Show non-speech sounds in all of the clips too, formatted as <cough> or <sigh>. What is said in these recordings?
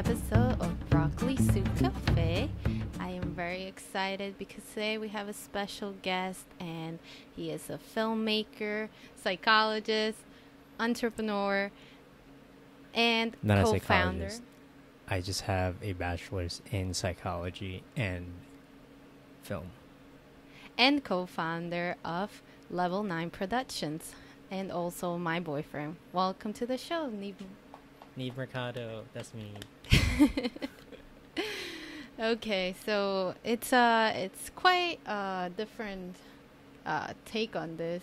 episode of Broccoli Soup Cafe. I am very excited because today we have a special guest, and he is a filmmaker, psychologist, entrepreneur, and Not co-founder. psychologist. I just have a bachelor's in psychology and film. and co-founder of Level 9 Productions and also my boyfriend. Welcome to the show, Nib. Nyv Mercado, that's me. <laughs> Okay, so it's uh it's quite a different uh take on this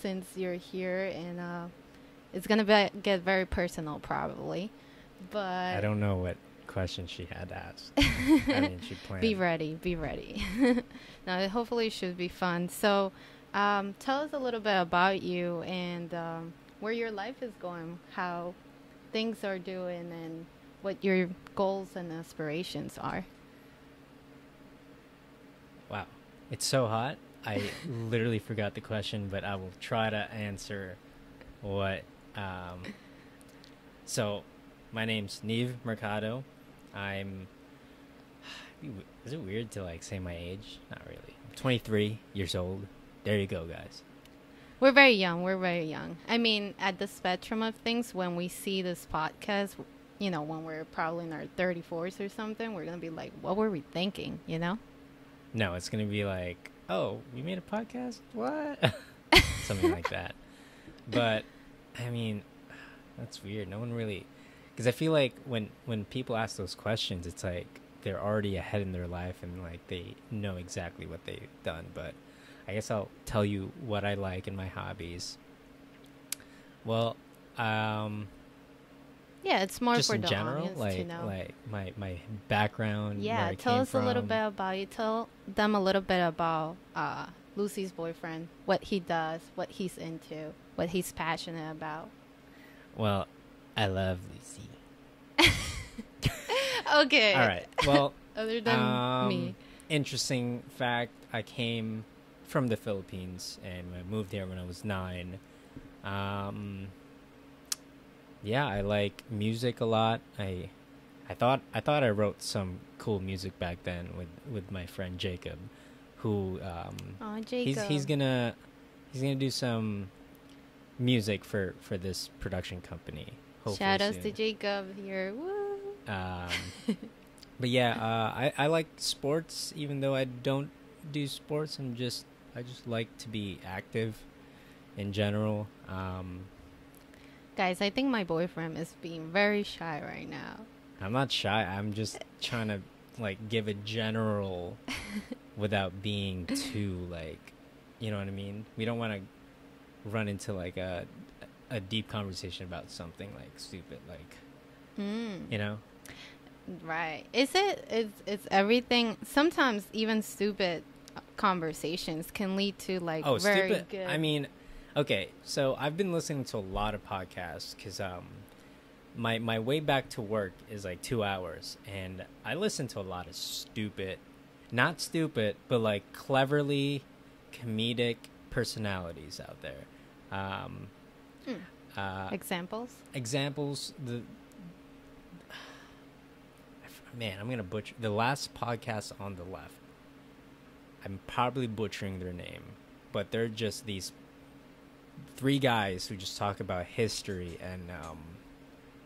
since you're here and uh it's going to be get very personal probably. But I don't know what question she had asked. <laughs> I mean, she planned. be ready, be ready. <laughs> now, hopefully, it should be fun. So, um, tell us a little bit about you and um, where your life is going, how things are doing, and what your goals and aspirations are. Wow, it's so hot. I literally forgot the question, but I will try to answer what. Um, so, my name's Nyv Mercado. I'm. Is it weird to like say my age? Not really. I'm 23 years old. There you go, guys. We're very young. We're very young. I mean, at the spectrum of things, when we see this podcast, you know, when we're probably in our 34s or something, we're going to be like, what were we thinking, you know? No, it's gonna be like, oh, we made a podcast. What? <laughs> Something like that. <laughs> But I mean, <sighs> that's weird. No one really, because I feel like when when people ask those questions, it's like they're already ahead in their life and like they know exactly what they've done. But I guess I'll tell you what I like and my hobbies. Well, um, Yeah, it's more just for in the general, like to know. like my my background. Yeah, tell us a little bit about you. Tell them a little bit about uh, Lucy's boyfriend, what he does, what he's into, what he's passionate about. Well, I love Lucy. <laughs> Okay. All right. Well, <laughs> Other than um, me. interesting fact: I came from the Philippines and I moved here when I was nine. Um, yeah, I like music a lot. I, I thought I thought I wrote some cool music back then with with my friend Jacob, who um, Oh, Jacob. he's he's gonna he's gonna do some music for for this production company. hopefully Shout outs to. Jacob here. Woo. Um, <laughs> but yeah, uh, I I like sports, even though I don't do sports. I'm just I just like to be active, in general. Um, Guys, I think my boyfriend is being very shy right now. I'm not shy. I'm just trying to like give a general, <laughs> without being too like, you know what I mean. We don't want to run into like a a deep conversation about something like stupid, like Mm. you know. Right. Is it is it's everything sometimes even stupid conversations can lead to like oh very stupid good i mean okay so i've been listening to a lot of podcasts because um my my way back to work is like two hours and i listen to a lot of stupid not stupid but like cleverly comedic personalities out there um Hmm. uh examples. examples the <sighs> man i'm gonna butcher the last podcast on the left i'm probably butchering their name but they're just these three guys who just talk about history and um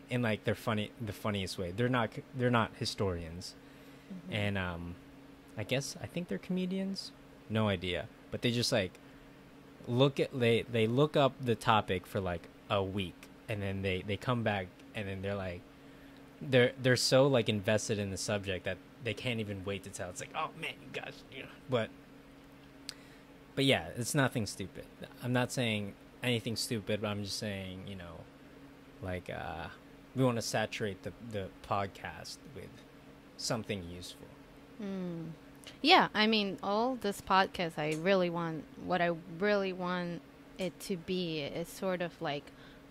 in like their funny the funniest way. They're not they're not historians. Mm-hmm. and um i guess i think they're comedians? No idea. But they just like look at they they look up the topic for like a week and then they they come back and then they're like they're they're so like invested in the subject that they can't even wait to tell. It's like oh man you guys you know. But but yeah it's nothing stupid. I'm not saying anything stupid but i'm just saying you know like uh we want to saturate the the podcast with something useful. Mm. Yeah, I mean, all this podcast, I really want what I really want it to be is sort of like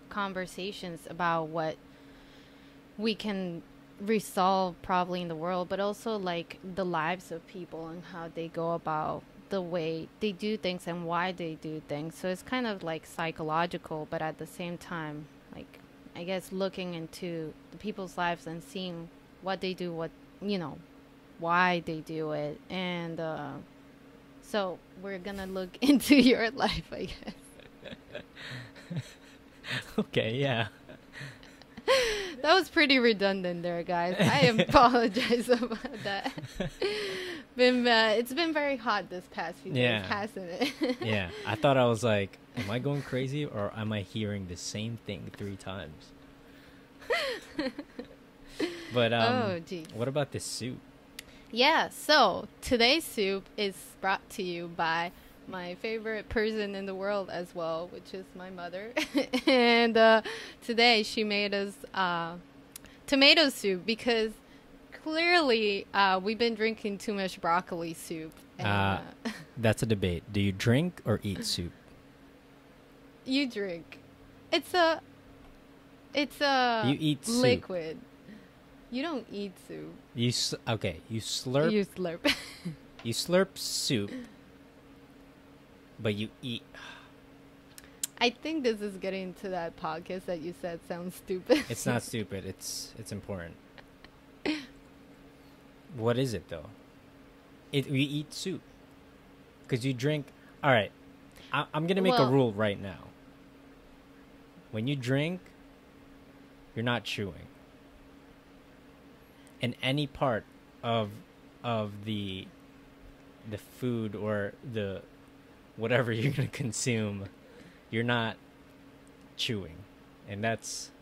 conversations about what we can resolve probably in the world, but also like the lives of people and how they go about the way they do things and why they do things. So it's kind of like psychological, but at the same time, like I guess looking into the people's lives and seeing what they do, what you know, why they do it, and uh, so we're gonna look <laughs> into your life, I guess. <laughs> okay, yeah. <laughs> that was pretty redundant there, guys. I <laughs> apologize about that. <laughs> been uh, it's been very hot this past few Yeah. days, hasn't it? yeah, I thought I was like, am I going crazy or am I hearing the same thing three times? but um, oh, what about this soup? Yeah, so today's soup is brought to you by my favorite person in the world as well, which is my mother. <laughs> and uh, today she made us uh, tomato soup because clearly uh, we've been drinking too much broccoli soup. And, Uh, uh, <laughs> That's a debate. Do you drink or eat soup? you drink. It's a. It's a You eat soup. liquid. You don't eat soup. You okay? You slurp. You slurp. <laughs> You slurp soup, but you eat. I think this is getting to that podcast that you said sounds stupid. It's not <laughs> stupid. It's it's important. What is it though? It we eat soup because you drink. All right, I, I'm gonna make Well- a rule right now. When you drink, you're not chewing. In any part of of the the food or the whatever <laughs> you're gonna consume, you're not chewing, and that's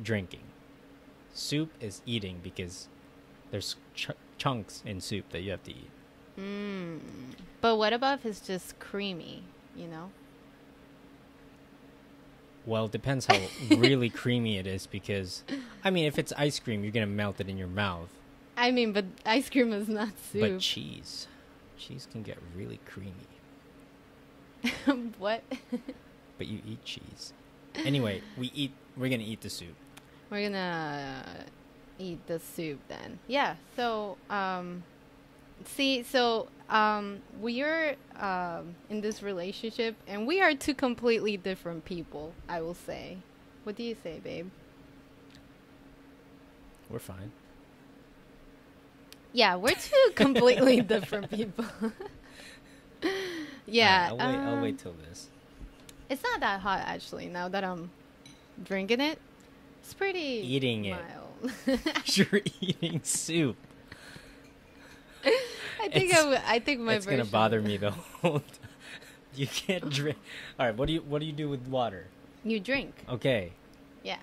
drinking. Soup is eating because there's ch- chunks in soup that you have to eat. Mm. But what about if it's just creamy, you know? Well, it depends how <laughs> really creamy it is because, I mean, if it's ice cream, you're gonna melt it in your mouth. I mean, but ice cream is not soup. But cheese, cheese can get really creamy. <laughs> what? <laughs> But you eat cheese. Anyway, we eat. We're gonna eat the soup. We're gonna eat the soup then. Yeah. So, um, see, so um, we're um in this relationship, and we are two completely different people. I will say. What do you say, babe? We're fine. Yeah, we're two <laughs> completely different people. <laughs> yeah. Alright, I'll wait. I'll um, wait till this. It's not that hot actually. Now that I'm drinking it, it's pretty Eating it. <laughs> You're eating soup. I think It's- I, I think my It's gonna bother me the whole. Time. You can't drink. All right. What do you What do you do with water? You drink, Okay. yeah.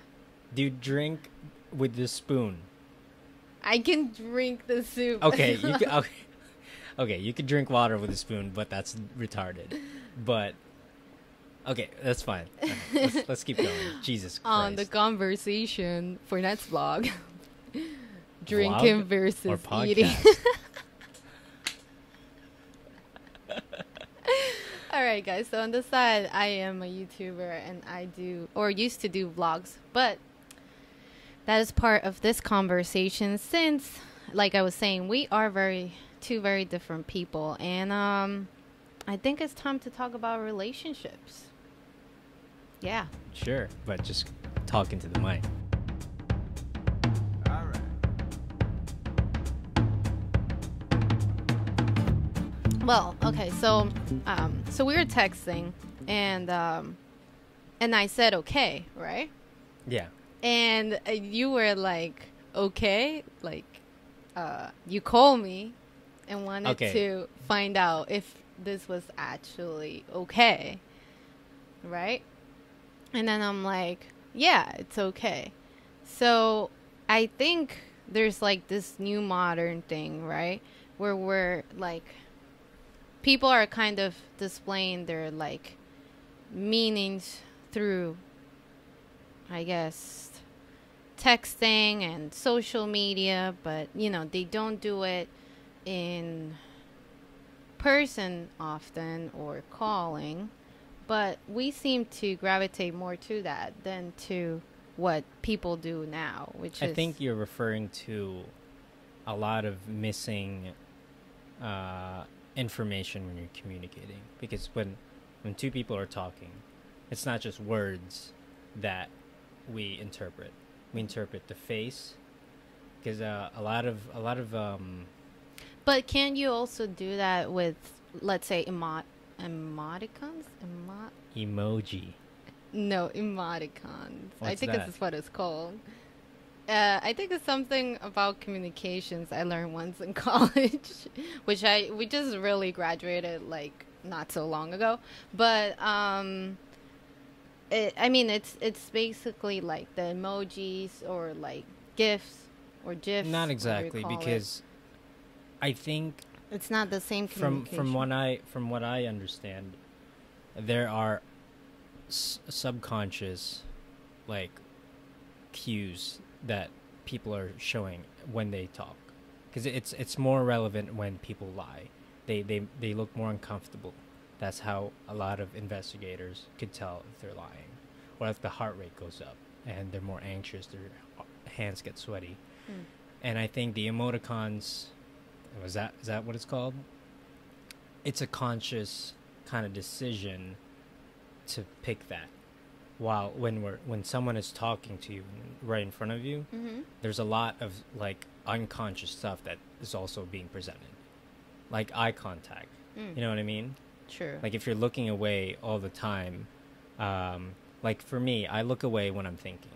Do you drink with the spoon? I can drink the soup. Okay, you <laughs> can, okay, okay, you can drink water with a spoon, but that's retarded. But okay, that's fine. Okay, let's, <laughs> let's keep going. Jesus Christ. on the conversation for next vlog. <laughs> Drinking Vlog versus or eating. All right, guys. So on the side, I am a YouTuber and I do or used to do vlogs, but that is part of this conversation since, like I was saying, we are very two very different people, and um, I think it's time to talk about relationships. Yeah. Sure, but just talking to the mic. Well, okay, so um, so we were texting, and um, and I said okay, right? Yeah. And uh, you were like, okay, like, uh, you call me and wanted Okay. to find out if this was actually okay, right? And then I'm like, yeah, it's okay. So I think there's like this new modern thing, right? Where we're like, people are kind of displaying their like meanings through I guess texting and social media, but you know, they don't do it in person often or calling. But we seem to gravitate more to that than to what people do now, which I is think you're referring to a lot of missing uh, information when you're communicating because when when two people are talking, it's not just words that we interpret. We interpret the face, because uh, a lot of a lot of um, But can you also do that with, let's say, emo- emoticons? Emo- emoji. no, emoticons. I think that? this is what it's called. Uh, I think it's something about communications I learned once in <laughs> college, which I we just really graduated like not so long ago. But um, it, I mean, it's it's basically like the emojis or like gifs or gifs. Not exactly call it. because I think it's not the same from from what I from what I understand, there are s- subconscious like cues that people are showing when they talk, because it's it's more relevant when people lie. They they they look more uncomfortable. That's how a lot of investigators could tell if they're lying, or if the heart rate goes up and they're more anxious, their hands get sweaty. Mm. And I think the emoticons was that is that what it's called? It's a conscious kind of decision to pick that. While when we're when someone is talking to you right in front of you, Mm-hmm. there's a lot of like unconscious stuff that is also being presented, like eye contact. Mm. You know what I mean? True. Like if you're looking away all the time, um, like for me, I look away when I'm thinking,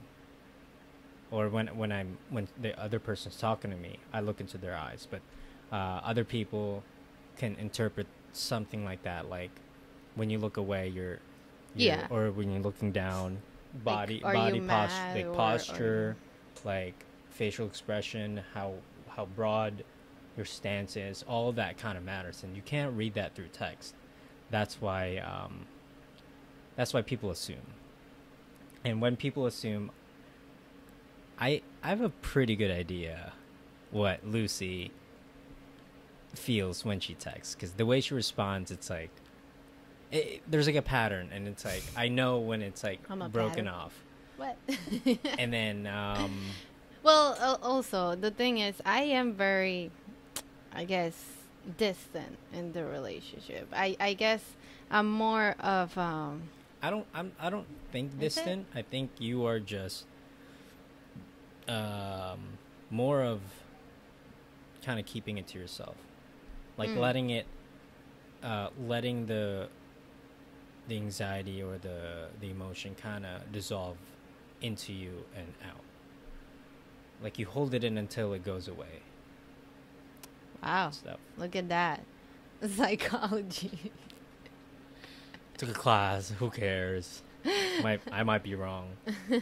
or when when I'm when the other person's talking to me, I look into their eyes. But uh, other people can interpret something like that, like when you look away, you're, you're Yeah. or when you're looking down, body are body posture, like or posture, like facial expression, how how broad your stance is, all of that kind of matters, and you can't read that through text. That's why um, that's why people assume, and when people assume, I I have a pretty good idea what Lucy feels when she texts because the way she responds, it's like it, there's like a pattern, and it's like I know when it's like broken pattern. off, what? <laughs> and then um, well, also the thing is, I am very, I guess, distant in the relationship. I I guess I'm more of um. I don't I'm I don't think distant. I think you are just um more of kind of keeping it to yourself. Like Mm. letting it uh letting the the anxiety or the the emotion kind of dissolve into you and out. Like you hold it in until it goes away. Wow, Stuff. look at that, <laughs> psychology. Took a class, who cares? might I might be wrong. <laughs>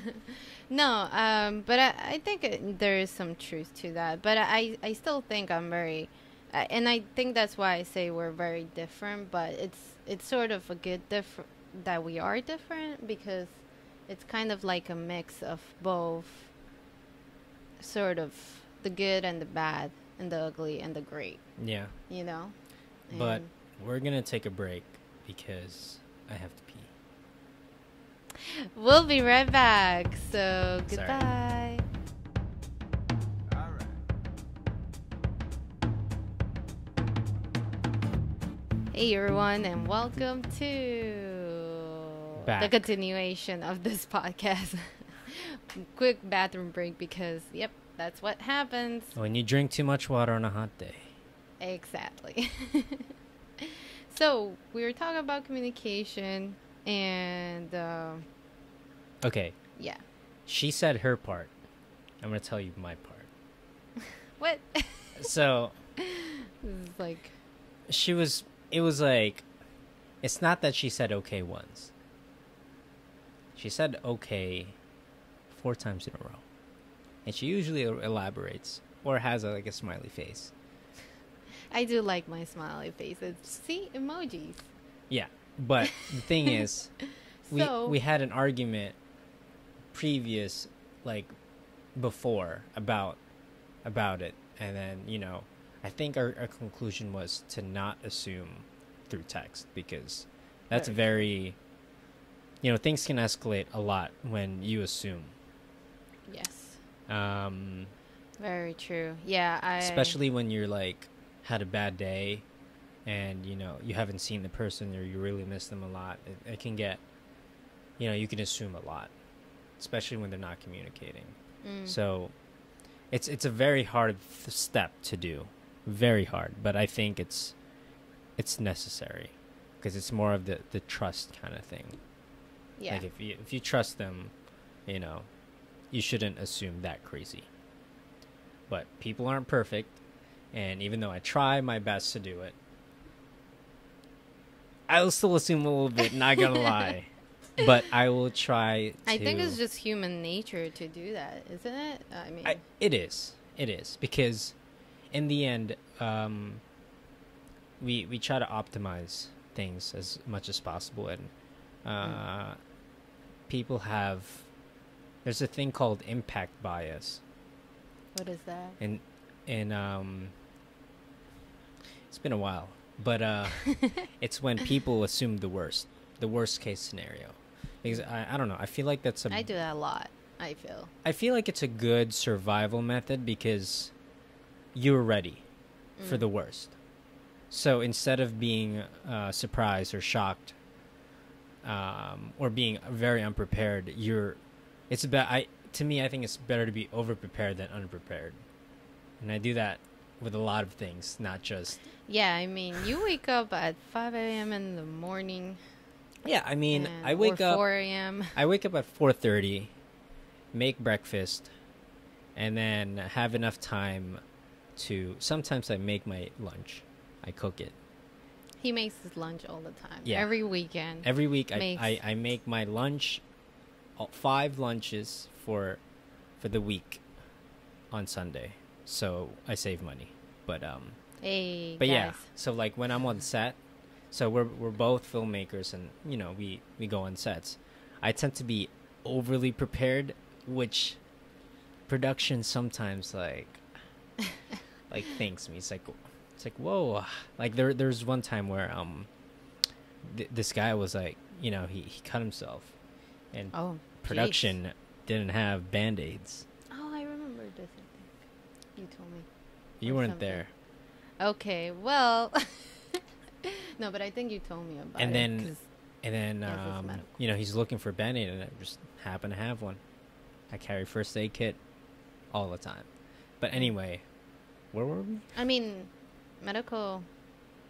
No, um, but I, I think it, there is some truth to that. But I, I still think I'm very, uh, and I think that's why I say we're very different. But it's it's sort of a good diff that we are different because it's kind of like a mix of both, sort of the good and the bad, and the ugly and the great. Yeah. You know. But And- we're gonna take a break because I have to pee. We'll be right back. So Sorry. goodbye. Hey everyone, and welcome to the continuation of this <laughs> podcast. Quick bathroom break because, yep, that's what happens. When you drink too much water on a hot day. Exactly. <laughs> so we were talking about communication, and uh, Okay, yeah, she said her part. I'm gonna tell you my part. <laughs> what? <laughs> So like she was. It was like, it's not that she said okay once. She said okay four times in a row, and she usually elaborates or has a, like a smiley face. I do like my smiley faces. See emojis. Yeah, but the thing <laughs> is, we So we had an argument previous like before about about it and then you know i think our, our conclusion was to not assume through text because that's Very very you know things can escalate a lot when you assume yes, um very true. Yeah, I especially when you're like had a bad day and you know you haven't seen the person or you really miss them a lot it, it can get you know you can assume a lot especially when they're not communicating Mm. so it's it's a very hard th- step to do, very hard. But I think it's it's necessary because it's more of the the trust kind of thing. Yeah. Like if you if you trust them, you know, you shouldn't assume that crazy. But people aren't perfect, and even though I try my best to do it, I'll still assume a little bit. Not gonna <laughs> lie, but I will try. I think it's just human nature to do that, isn't it? I mean, I, it is. It is because, in the end, um, we we try to optimize things as much as possible, and uh, people have. There's a thing called impact bias, what is that? and and um, it's been a while, but uh, <laughs> it's when people assume the worst, the worst case scenario. Because I, I don't know, I feel like that's a I do that a lot. I feel. I feel like it's a good survival method because you're ready for Mm. the worst. So instead of being uh, surprised or shocked, um, or being very unprepared, you're. It's about I to me. I think it's better to be over prepared than unprepared, and I do that with a lot of things, not just. Yeah, I mean, you wake up at 5 a.m. in the morning. Yeah, I mean, and- I wake or up. 4 a.m. <laughs> I wake up at four thirty, make breakfast, and then have enough time to. Sometimes I make my lunch. I cook it He makes his lunch all the time. Yeah. Every weekend. every week. I, I I make my lunch, five lunches for, for the week, on Sunday. So I save money, but um. hey, But guys. yeah, so like when I'm on set, so we're we're both filmmakers, and you know we we go on sets. I tend to be overly prepared, which production sometimes like <laughs> like thanks me. It's like it's like whoa, like there there's one time where um th- this guy was like you know he he cut himself, and Oh, production didn't have band aids. Oh, I remember this. I think you told me. You weren't something. there. Okay, well. <laughs> no, but I think you told me about And it. then And then, um, you know, he's looking for band aid, and I just happen to have one. I carry first aid kit all the time. But anyway, where were we? I mean, medical,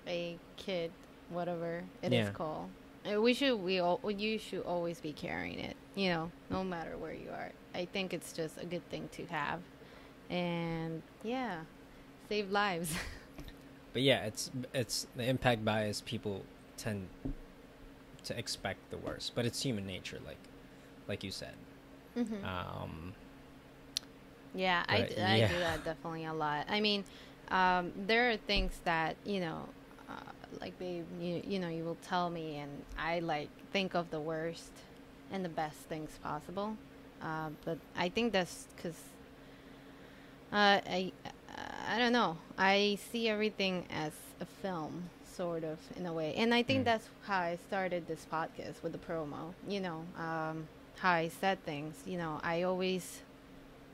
a kid, whatever it is Yeah. called. Uh, We should we all you should always be carrying it. You know, no matter where you are. I think it's just a good thing to have, and yeah, save lives. <laughs> But yeah, it's it's the impact bias. People tend to expect the worst, but it's human nature, like like you said. hmm Um, Yeah, I, d- I yeah. do that definitely a lot. I mean, um, there are things that you know, like babe, you you know, you will tell me, and I like think of the worst and the best things possible. Uh, but I think that's because uh, I I don't know. I see everything as a film, sort of in a way, and I think Mm. that's how I started this podcast with the promo. You know, um, how I said things. You know, I always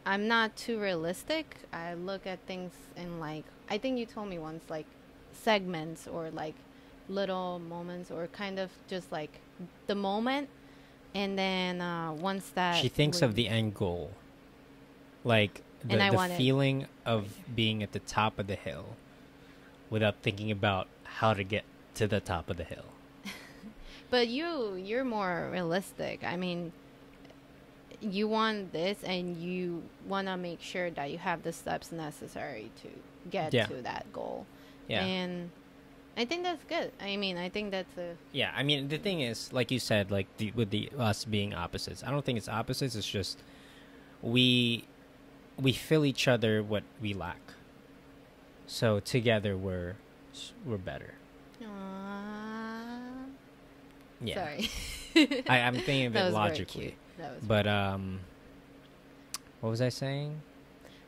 I'm not too realistic. I look at things in like I think you told me once like segments or like little moments or kind of just like the moment and then uh once that she thinks of the end goal, like the, the feeling of being at the top of the hill, without thinking about how to get to the top of the hill. <laughs> But you you're more realistic. I mean you want this and you want to make sure that you have the steps necessary to get Yeah. to that goal. Yeah. And I think that's good. I mean, I think that's a Yeah, I mean the thing is, like you said, like the, with the us being opposites. I don't think it's opposites. It's just we we fill each other what we lack. So together we're we're better. Aww. Yeah, Sorry. I, I'm thinking of <laughs> That it was very logically. cute. That was But um, what was I saying?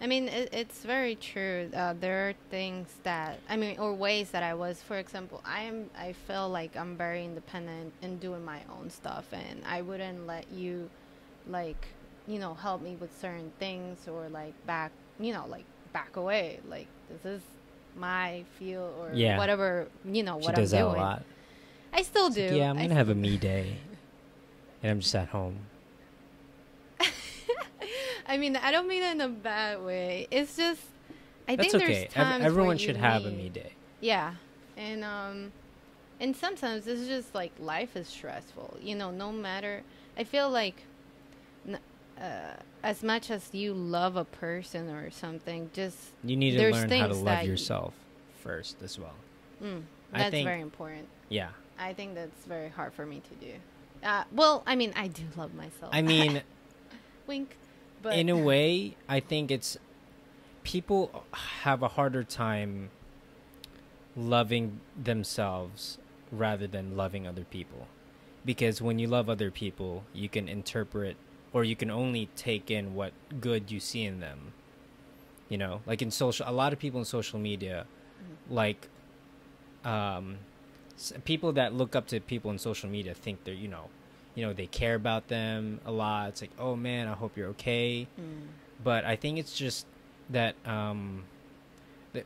I mean, it, it's very true. Uh, there are things that I mean, or ways that I was. For example, I am. I feel like I'm very independent in doing my own stuff, and I wouldn't let you, like, you know, help me with certain things or like back, you know, like back away. Like this is my field or Yeah. whatever. You know what does I'm doing. a lot. I still do. like, yeah, I'm I gonna have a me <laughs> day, and I'm just at home. I mean, I don't mean it in a bad way. It's just, I That's think okay. there's Ev- times everyone should have a me day. Yeah, and um, and sometimes it's just like life is stressful. You know, no matter. I feel like, n- uh, as much as you love a person or something, just You need to learn how to love yourself first as well. mm, I that's think- very important. Yeah. I think that's very hard for me to do. Uh, well, I mean, I do love myself. I mean, <laughs> wink, but in a way, I think it's people have a harder time loving themselves rather than loving other people. Because when you love other people, you can interpret or you can only take in what good you see in them. You know, like in social, a lot of people in social media, like, um, people that look up to people in social media think they're, you know, you know, they care about them a lot. It's like, oh man, I hope you're okay Mm, but I think it's just that um,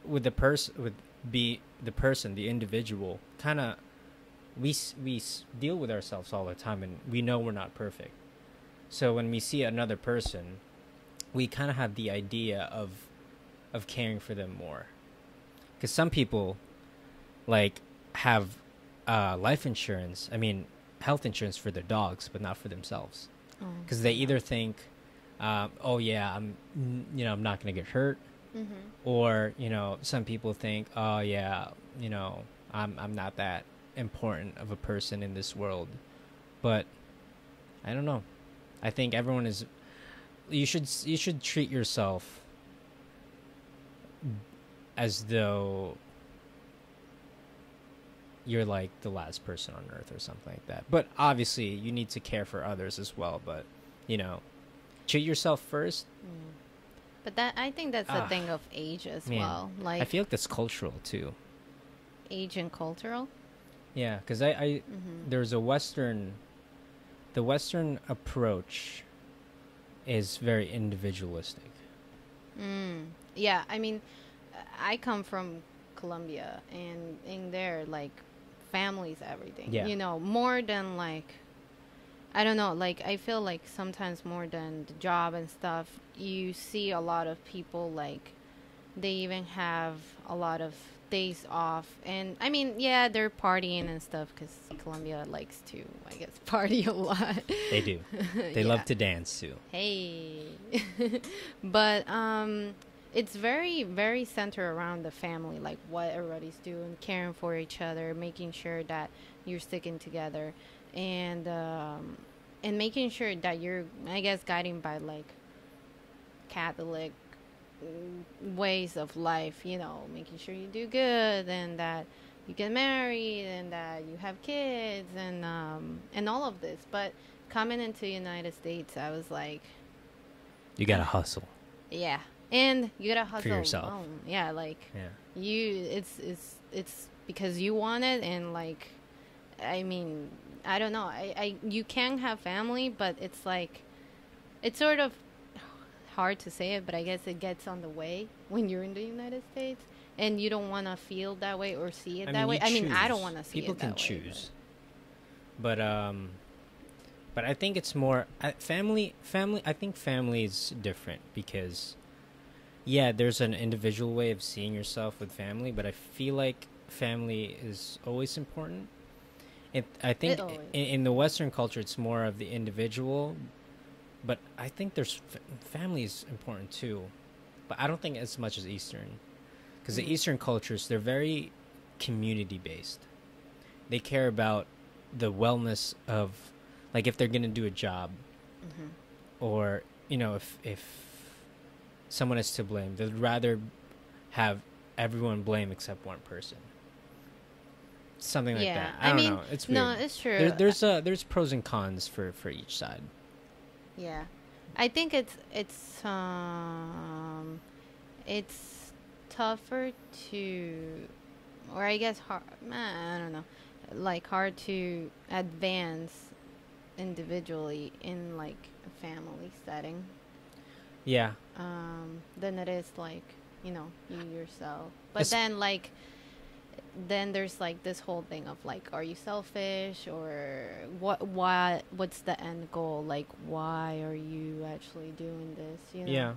with the person with be the person, the individual, kind of we we deal with ourselves all the time, and we know we're not perfect. So when we see another person, we kind of have the idea of of caring for them more, because some people like have uh, life insurance. I mean, health insurance for their dogs, but not for themselves oh, because they either think, um, "Oh yeah, I'm, n- you know, I'm not gonna get hurt," mhm. or you know, some people think, "Oh yeah, you know, I'm I'm not that important of a person in this world," but I don't know. I think everyone is. You should you should treat yourself as though you're like the last person on earth or something like that. But obviously, you need to care for others as well. But you know, treat yourself first. Mm. But that I think that's Ah, a thing of age as man, well, like I feel like that's cultural too. age and cultural. Yeah, because I, I hmm there's a Western, the Western approach is very individualistic. Mm. Yeah, I mean, I come from Colombia, and in there, like, family's everything. Yeah. You know, more than like, I don't know. Like, I feel like sometimes more than the job and stuff, you see a lot of people like, they even have a lot of days off, and I mean, yeah, they're partying and stuff because Colombia likes to, I guess, <laughs> party a lot. They do. <laughs> They Yeah. love to dance too. Hey. <laughs> but um it's very very centered around the family, like what everybody's doing, caring for each other, making sure that you're sticking together and um and making sure that you're I guess guiding by like Catholic mm, ways of life, you know, making sure you do good and that you get married and that you have kids and um and all of this. But coming into the United States, I was like, You gotta hustle. yeah. And you gotta hustle for yourself. alone. Yeah, like Yeah. you it's it's it's because you want it and like I mean, I don't know. I, I you can have family, but it's like it's sort of hard to say it, but I guess it gets on the way when you're in the United States and you don't want to feel that way or see it I that mean, way. I mean, I don't want to see it. People it can that way, choose, but um, but I think it's more uh, family. Family. I think family is different because, yeah, there's an individual way of seeing yourself with family, but I feel like family is always important. It. I think always in, in the Western culture, it's more of the individual, but I think there's family is important too, but I don't think as much as Eastern, because Mm. the Eastern cultures they're very community based. They care about the wellness of, like if they're gonna do a job, Mhm. or you know if if someone is to blame, they'd rather have everyone blame except one person. Something like Yeah, that. I I, don't mean, know. It's weird. No, it's true. There, there's uh there's pros and cons for for each side. Yeah, I think it's it's um, it's tougher to, or I guess hard. I don't know, like hard to advance individually in like a family setting, Yeah, um, than it is like you know you yourself. But Es- then like then there's like this whole thing of like are you selfish or what why what's the end goal like why are you actually doing this you know Yeah.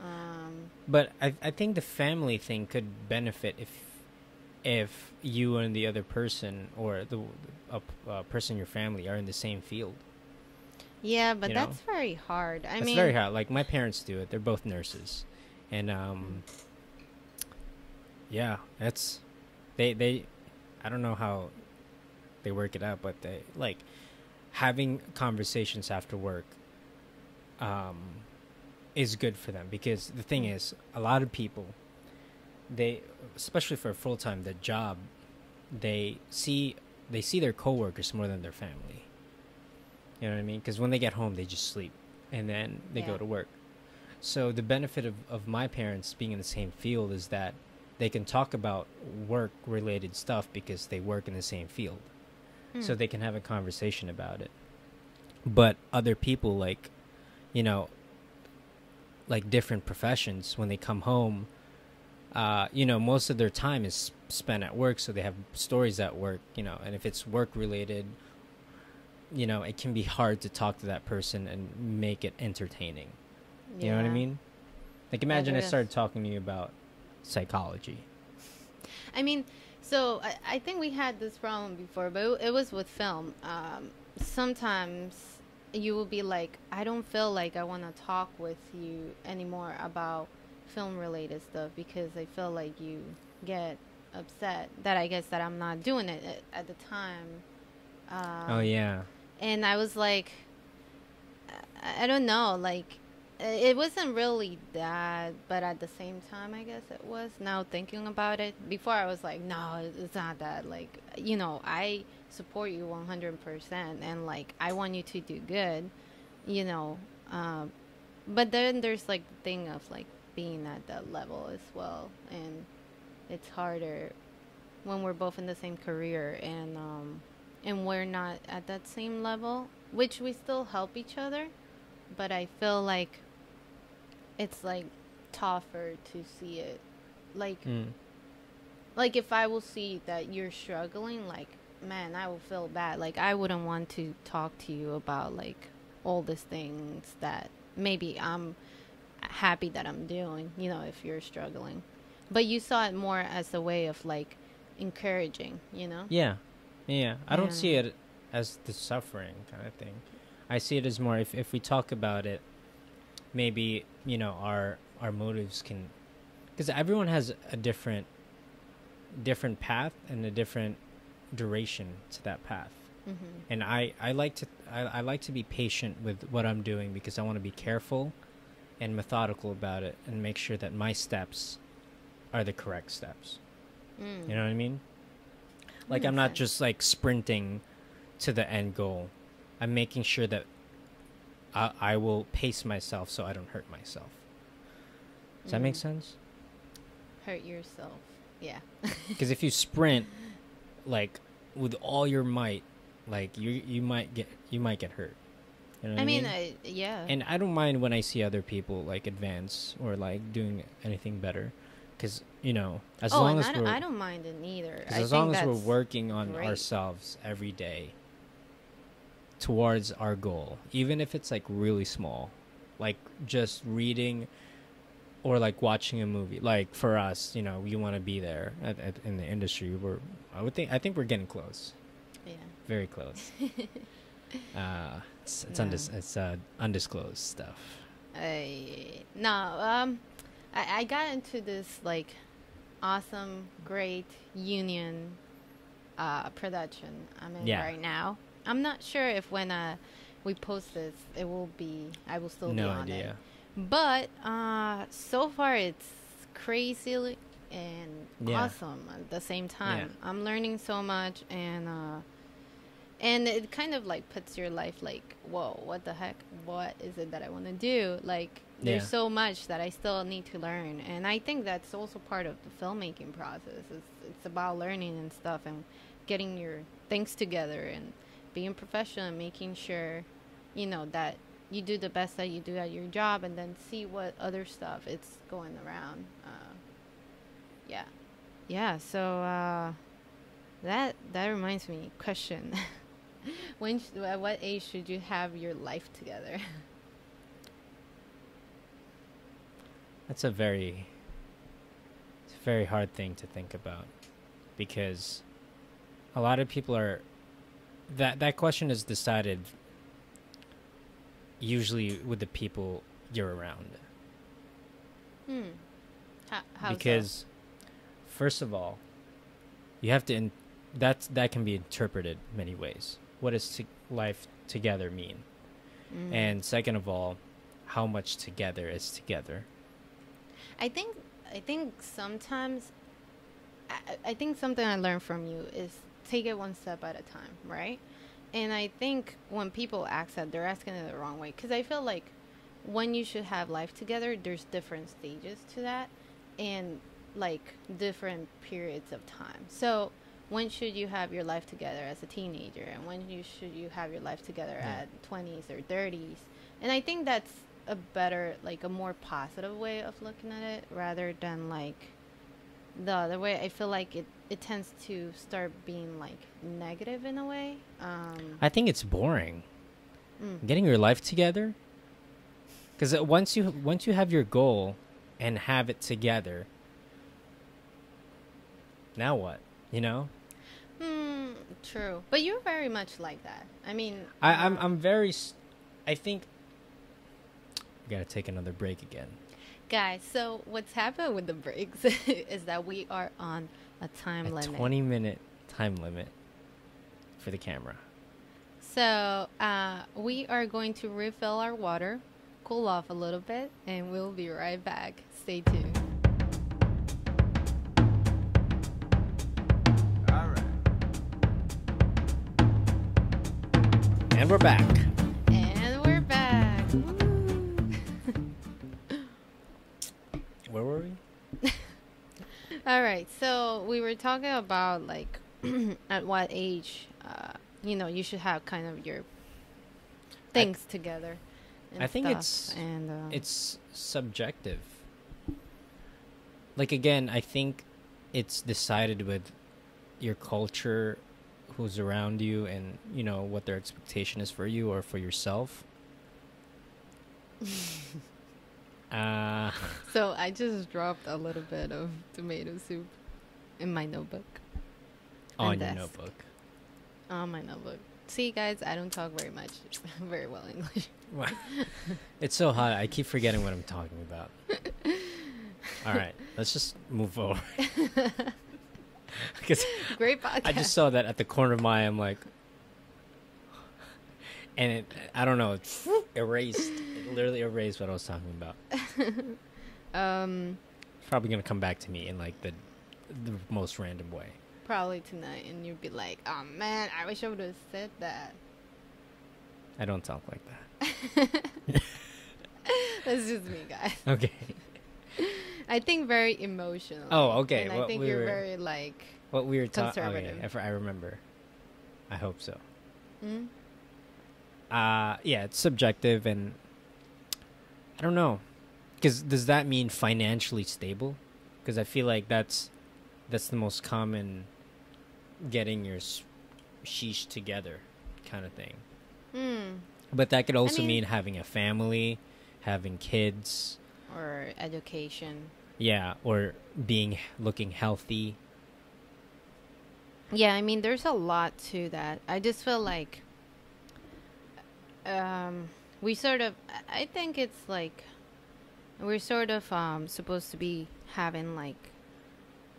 um But I I think the family thing could benefit if if you and the other person or the a, a person in your family are in the same field. Yeah but You know? that's very hard i It's mean very hard. Like my parents do it. They're both nurses, and um, yeah, that's they they. I don't know how they work it out, but they like having conversations after work. Um, is good for them because the thing is, a lot of people, they especially for a full time the job, they see they see their coworkers more than their family. You know what I mean? Because when they get home, they just sleep, and then they Yeah. go to work. So the benefit of, of my parents being in the same field is that they can talk about work related stuff because they work in the same field. So Hmm. they can have a conversation about it. But other people like, you know, like different professions when they come home, uh, you know, most of their time is spent at work, so they have stories at work, you know, and if it's work related, you know, it can be hard to talk to that person and make it entertaining. You know what I mean? Like imagine I is. started talking to you about psychology. I mean, so I, I think we had this problem before, but it, it was with film. Um, sometimes you will be like, I don't feel like I want to talk with you anymore about film related stuff because I feel like you get upset that I guess that I'm not doing it at, at the time. Um, oh yeah. And I was like, I, don't know, like it wasn't really that, but at the same time, I guess it was. Now thinking about it, before I was like, no, it's not that. Like, you know, I support you 100%, and like, I want you to do good, you know. Um, but then there's like the thing of like being at that level as well, and it's harder when we're both in the same career and um, and we're not at that same level, which we still help each other, but I feel like it's like tougher to see it. Like Mm. like if I will see that you're struggling, like man, I will feel bad. Like I wouldn't want to talk to you about like all these things that maybe I'm happy that I'm doing, you know, if you're struggling. But you saw it more as a way of like encouraging, you know? Yeah, yeah. I don't see it as the suffering kind of thing. I see it as more if if we talk about it, maybe you know our our motives can, because everyone has a different different path and a different duration to that path. Mm-hmm. And I I like to I, I like to be patient with what I'm doing because I want to be careful and methodical about it and make sure that my steps are the correct steps. Mm. You know what I mean? Like I'm not sense. just like sprinting to the end goal. I'm making sure that I, I will pace myself so I don't hurt myself. Does that make Mm. sense? Hurt yourself. Yeah. <laughs> Because if you sprint like with all your might, like you you might get you might get hurt. You know what I mean, I, yeah. and I don't mind when I see other people like advance or like doing anything better, because you know as oh, long as I, don't, we're I don't mind it I as long as we're working on great. ourselves every day towards our goal, even if it's like really small, like just reading or like watching a movie. Like for us, you know, you want to be there at, at, in the industry. We're I would think I think we're getting close, Yeah. very close. <laughs> uh, it's it's, Yeah. undis- it's uh, undisclosed stuff. I no, um, I, I got into this like awesome, great union uh, production I'm in Yeah. right now. I'm not sure if when uh, we post this, it will be. I will still no be on idea. it. But uh, so far, it's crazy and Yeah. awesome at the same time. I'm learning so much, and uh, and it kind of like puts your life like, whoa, what the heck? What is it that I want to do? Like, there's Yeah. so much that I still need to learn, and I think that's also part of the filmmaking process. It's it's about learning and stuff, and getting your things together, and being professional, and making sure, you know, that you do the best that you do at your job, and then see what other stuff it's going around. Uh, yeah, yeah. So uh, That that reminds me. Question: <laughs> When sh- at what age should you have your life together? <laughs> That's a very it's a very hard thing to think about because a lot of people are that that question is decided usually with the people you're around. Hmm. How, because first of all you have to in, that's that can be interpreted many ways. What does to, life together mean? Mm. and second of all how much together is together I think I think sometimes I, I think something I learned from you is take it one step at a time, right? And I think when people ask that, they're asking it the wrong way because I feel like when you should have life together, there's different stages to that and like different periods of time. So when should you have your life together as a teenager and when you should you have your life together Yeah. at 20s or 30s and i think that's a better like a more positive way of looking at it rather than like the other way. I feel like it it tends to start being like negative in a way um i think it's boring. Mm, getting your life together? Because once you once you have your goal and have it together now what? You know? Mm, true. But you're very much like that. I mean I, i'm i'm very i think we gotta take another break again guys so what's happened with the breaks <laughs> is that we are on a time a limit 20 minute time limit for the camera So uh, we are going to refill our water, cool off a little bit, and we'll be right back. Stay tuned. All right. and we're back where were we <laughs> All right. So we were talking about like <clears throat> at what age, uh, you know, you should have kind of your things together. and I think stuff, it's- and uh, it's subjective. Like again, I think it's decided with your culture, who's around you, and you know what their expectation is for you or for yourself. <laughs> uh, <laughs> so I just dropped a little bit of tomato soup in my notebook. on your notebook. On my notebook. See, guys, I don't talk very much, <laughs> very well English. <laughs> it's so hot. I keep forgetting what I'm talking about. All right, let's just move forward. Because Great podcast. I just saw that at the corner of my eye. I'm like, and it, I don't know, it erased. It literally erased what I was talking about. <laughs> um probably gonna come back to me in like the the most random way. probably tonight, and you'd be like, "Oh man, I wish I would have said that." I don't talk like that. <laughs> That's just me, guys. <laughs> Okay. I think very emotional. Oh, okay, And I think we you're were- very like. What we were talking. Conservative. if I remember. I hope so. Mm? Uh yeah, it's subjective and I don't know. Cuz does that mean financially stable? Cuz I feel like that's that's the most common getting your sheesh together kind of thing. Hmm. But that could also mean- mean having a family, having kids, Or education. yeah, or being looking healthy. Yeah, I mean, there's a lot to that. I just feel like um, we sort of, I think it's like we're sort of um, supposed to be having like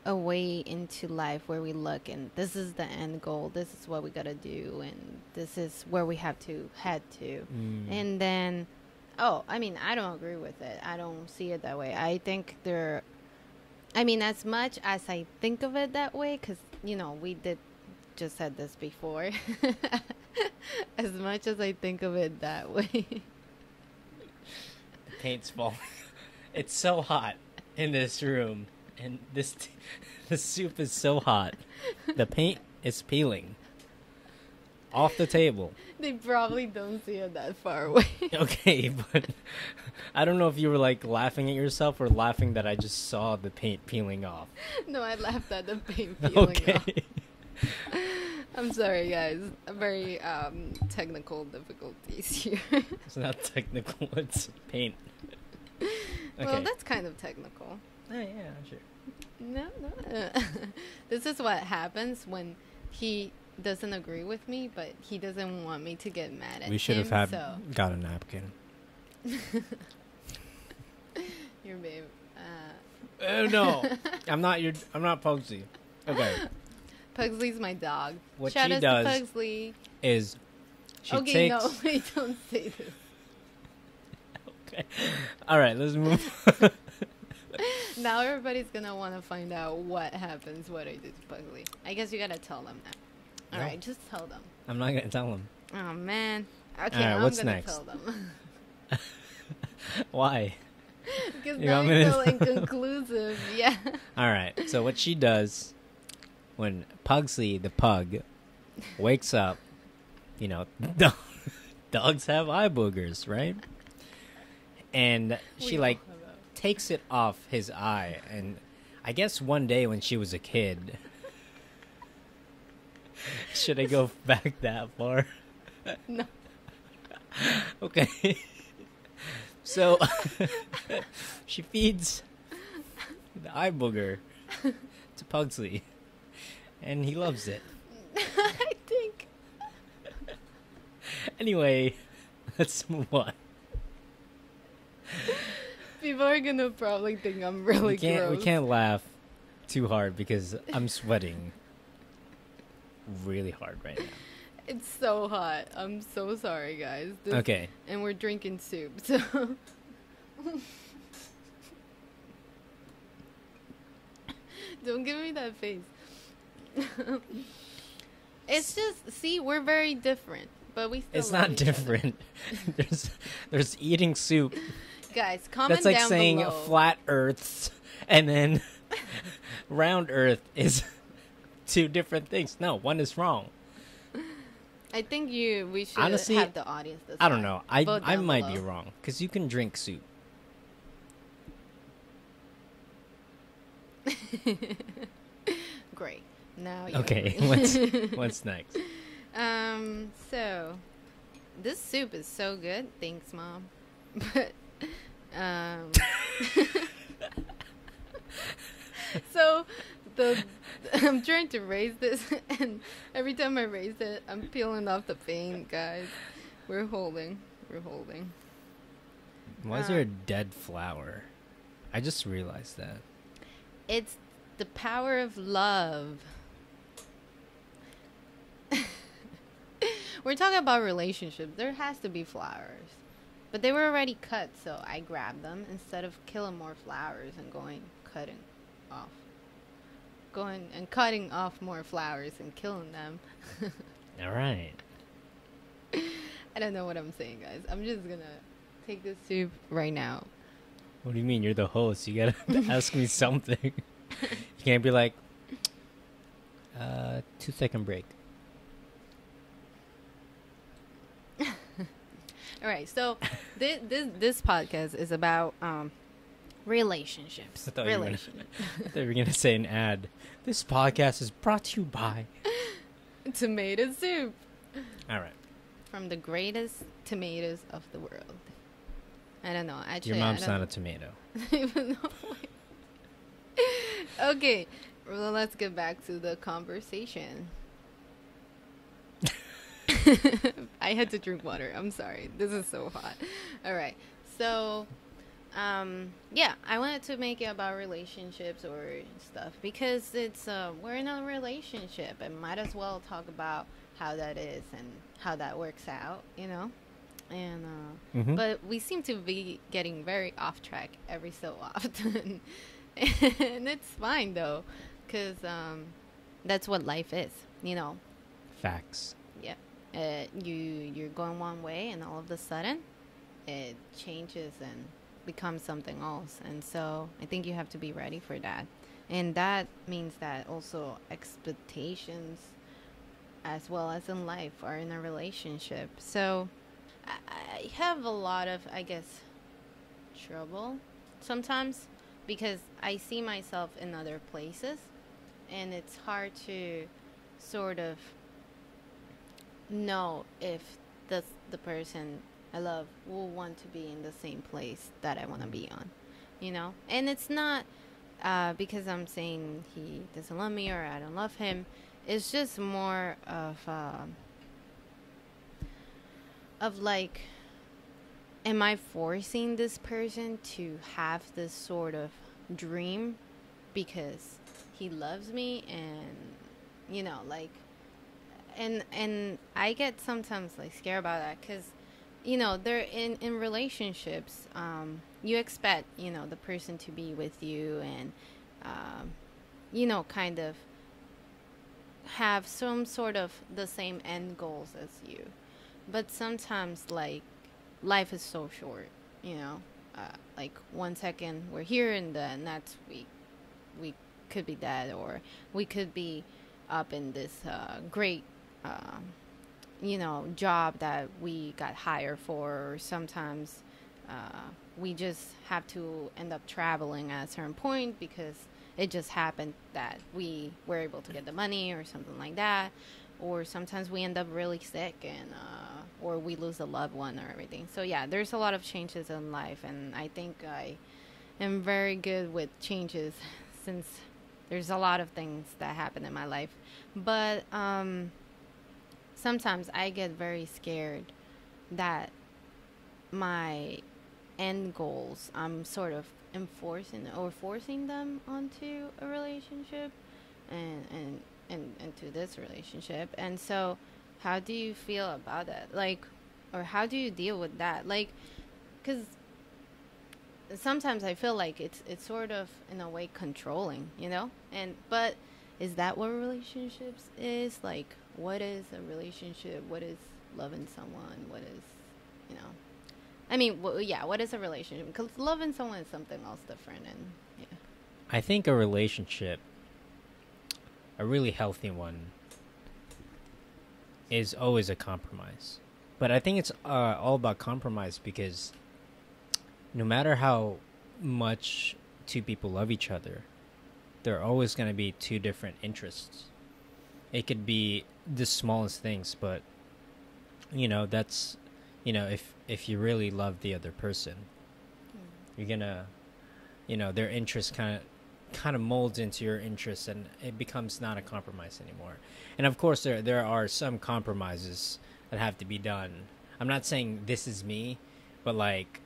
a way into life where we look and this is the end goal, this is what we gotta do, and this is where we have to head to. Mm. And then, oh, I mean, I don't agree with it. I don't see it that way. I think there, I mean, as much as I think of it that way, because, you know, we did just said this before. <laughs> as much as I think of it that <laughs> way. The paint's falling. it's so hot in this room, and this t- <laughs> the soup is so hot. The paint is peeling off the table. they probably don't see it that far away. Okay, but I don't know if you were like laughing at yourself or laughing that I just saw the paint peeling off. no, I laughed at the paint peeling Okay. off. I'm sorry, guys. Very um, technical difficulties here. <laughs> It's not technical. <laughs> It's paint. Well, that's kind of technical. Oh, yeah, sure. No, no. <laughs> this is what happens when he doesn't agree with me, but he doesn't want me to get mad at him. We should have had So, got a napkin. your babe. Uh, Oh no, I'm not your. I'm not Pugsy. Okay, Pugsley's my dog. What Shout she does- to Pugsley. is she okay, takes? no, <laughs> wait, don't say this. Okay. All right, let's move. <laughs> Now everybody's gonna want to find out what happens, what I did to Pugsley. I guess you gotta tell them now. All No. right, just tell them. I'm not gonna tell them. Oh man. Okay, I'm what's gonna next? tell them. <laughs> Why? Because You now want I me feel inconclusive. Yeah. All right. So what she does when Pugsley the pug wakes up, you know, <laughs> dogs have eye boogers, right? And she like all have a- takes it off his eye and I guess one day when she was a kid <laughs> Should I go <laughs> back that far? No. Okay. so she feeds the eye booger to Pugsley, and he loves it. <laughs> I think. Anyway, <laughs> let's move on. People are gonna probably think I'm really we can't we can't laugh too hard because I'm sweating really hard right now. <laughs> It's so hot. I'm so sorry, guys. This- Okay. And we're drinking soup, so. Don't give me that face. <laughs> it's just see, we're very different, but we still It's not different. <laughs> there's there's eating soup. Guys, comment That's like down saying below. flat Earths and then <laughs> round Earth is two different things. No, one is wrong. I think you we should Honestly, have the audience. I don't know. I I might be wrong because you can drink soup. Great. Now you Okay, <laughs> what's what's next? Um, so this soup is so good. Thanks, mom. <laughs> But um <laughs> So the I'm trying to raise this and every time I raise it, I'm peeling off the paint, guys. We're holding. We're holding. Why is there a dead flower? I just realized that. It's the power of love. We're talking about relationships. There has to be flowers. But they were already cut, so I grabbed them instead of killing more flowers and going cutting off. Going and cutting off more flowers and killing them. <laughs> All right. I don't know what I'm saying, guys. I'm just gonna take this soup right now. What do you mean? You're the host. You gotta <laughs> ask me something. <laughs> you can't be like, uh, two second break. All right, so <laughs> this this this podcast is about um relationships. I thought you were gonna- <laughs> I thought you were gonna say an ad. This podcast is brought to you by. <laughs> tomato soup All right. from the greatest tomatoes of the world. I don't know. Actually, Your mom's not a tomato. okay, well, let's get back to the conversation. <laughs> I had to drink water. I'm sorry. This is so hot. All right. So, um, yeah, I wanted to make it about relationships or stuff because it's uh, we're in a relationship and might as well talk about how that is and how that works out, you know. And uh, Mhm. but we seem to be getting very off track every so often, <laughs> and it's fine though, because um, that's what life is, you know. Facts. You you're going one way, and all of a sudden, it changes and becomes something else. And so I think you have to be ready for that, and that means that also expectations, as well as in life, are in a relationship. So I have a lot of, I guess, trouble sometimes because I see myself in other places, and it's hard to sort of know if the the person I love will want to be in the same place that I want to be on, you know. And it's not uh, because I'm saying he doesn't love me or I don't love him. It's just more of uh, of like, am I forcing this person to have this sort of dream because he loves me and you know like and and I get sometimes like scared about that because you know they're in in relationships um, you expect you know the person to be with you and um, you know kind of have some sort of the same end goals as you. But sometimes like life is so short you know uh, like one second we're here and then that's we we could be dead or we could be up in this uh, great uh, you know job that we got hired for. Sometimes uh, we just have to end up traveling at a certain point because it just happened that we were able to get the money or something like that. Or sometimes we end up really sick and uh, or we lose a loved one or everything. So yeah there's a lot of changes in life and i think i am very good with changes <laughs> since there's a lot of things that happen in my life. But um, sometimes i get very scared that my end goals i'm sort of enforcing or forcing them onto a relationship and and and into this relationship. And so how do you feel about that? Like or how do you deal with that? Like because sometimes i feel like it's it's sort of in a way controlling you know? And but is that what relationships is? Like what is a relationship? What is loving someone? What is you know? I mean well, yeah what is a relationship? Because loving someone is something else different and yeah. I think a relationship, a really healthy one, is always a compromise. But I think it's uh, all about compromise because no matter how much two people love each other, there are always going to be two different interests. It could be the smallest things, but you know that's you know if if you really love the other person, you're gonna you know their interests kind of kind of molds into your interests and it becomes not a compromise anymore. And of course there there are some compromises that have to be done. I'm not saying this is me but like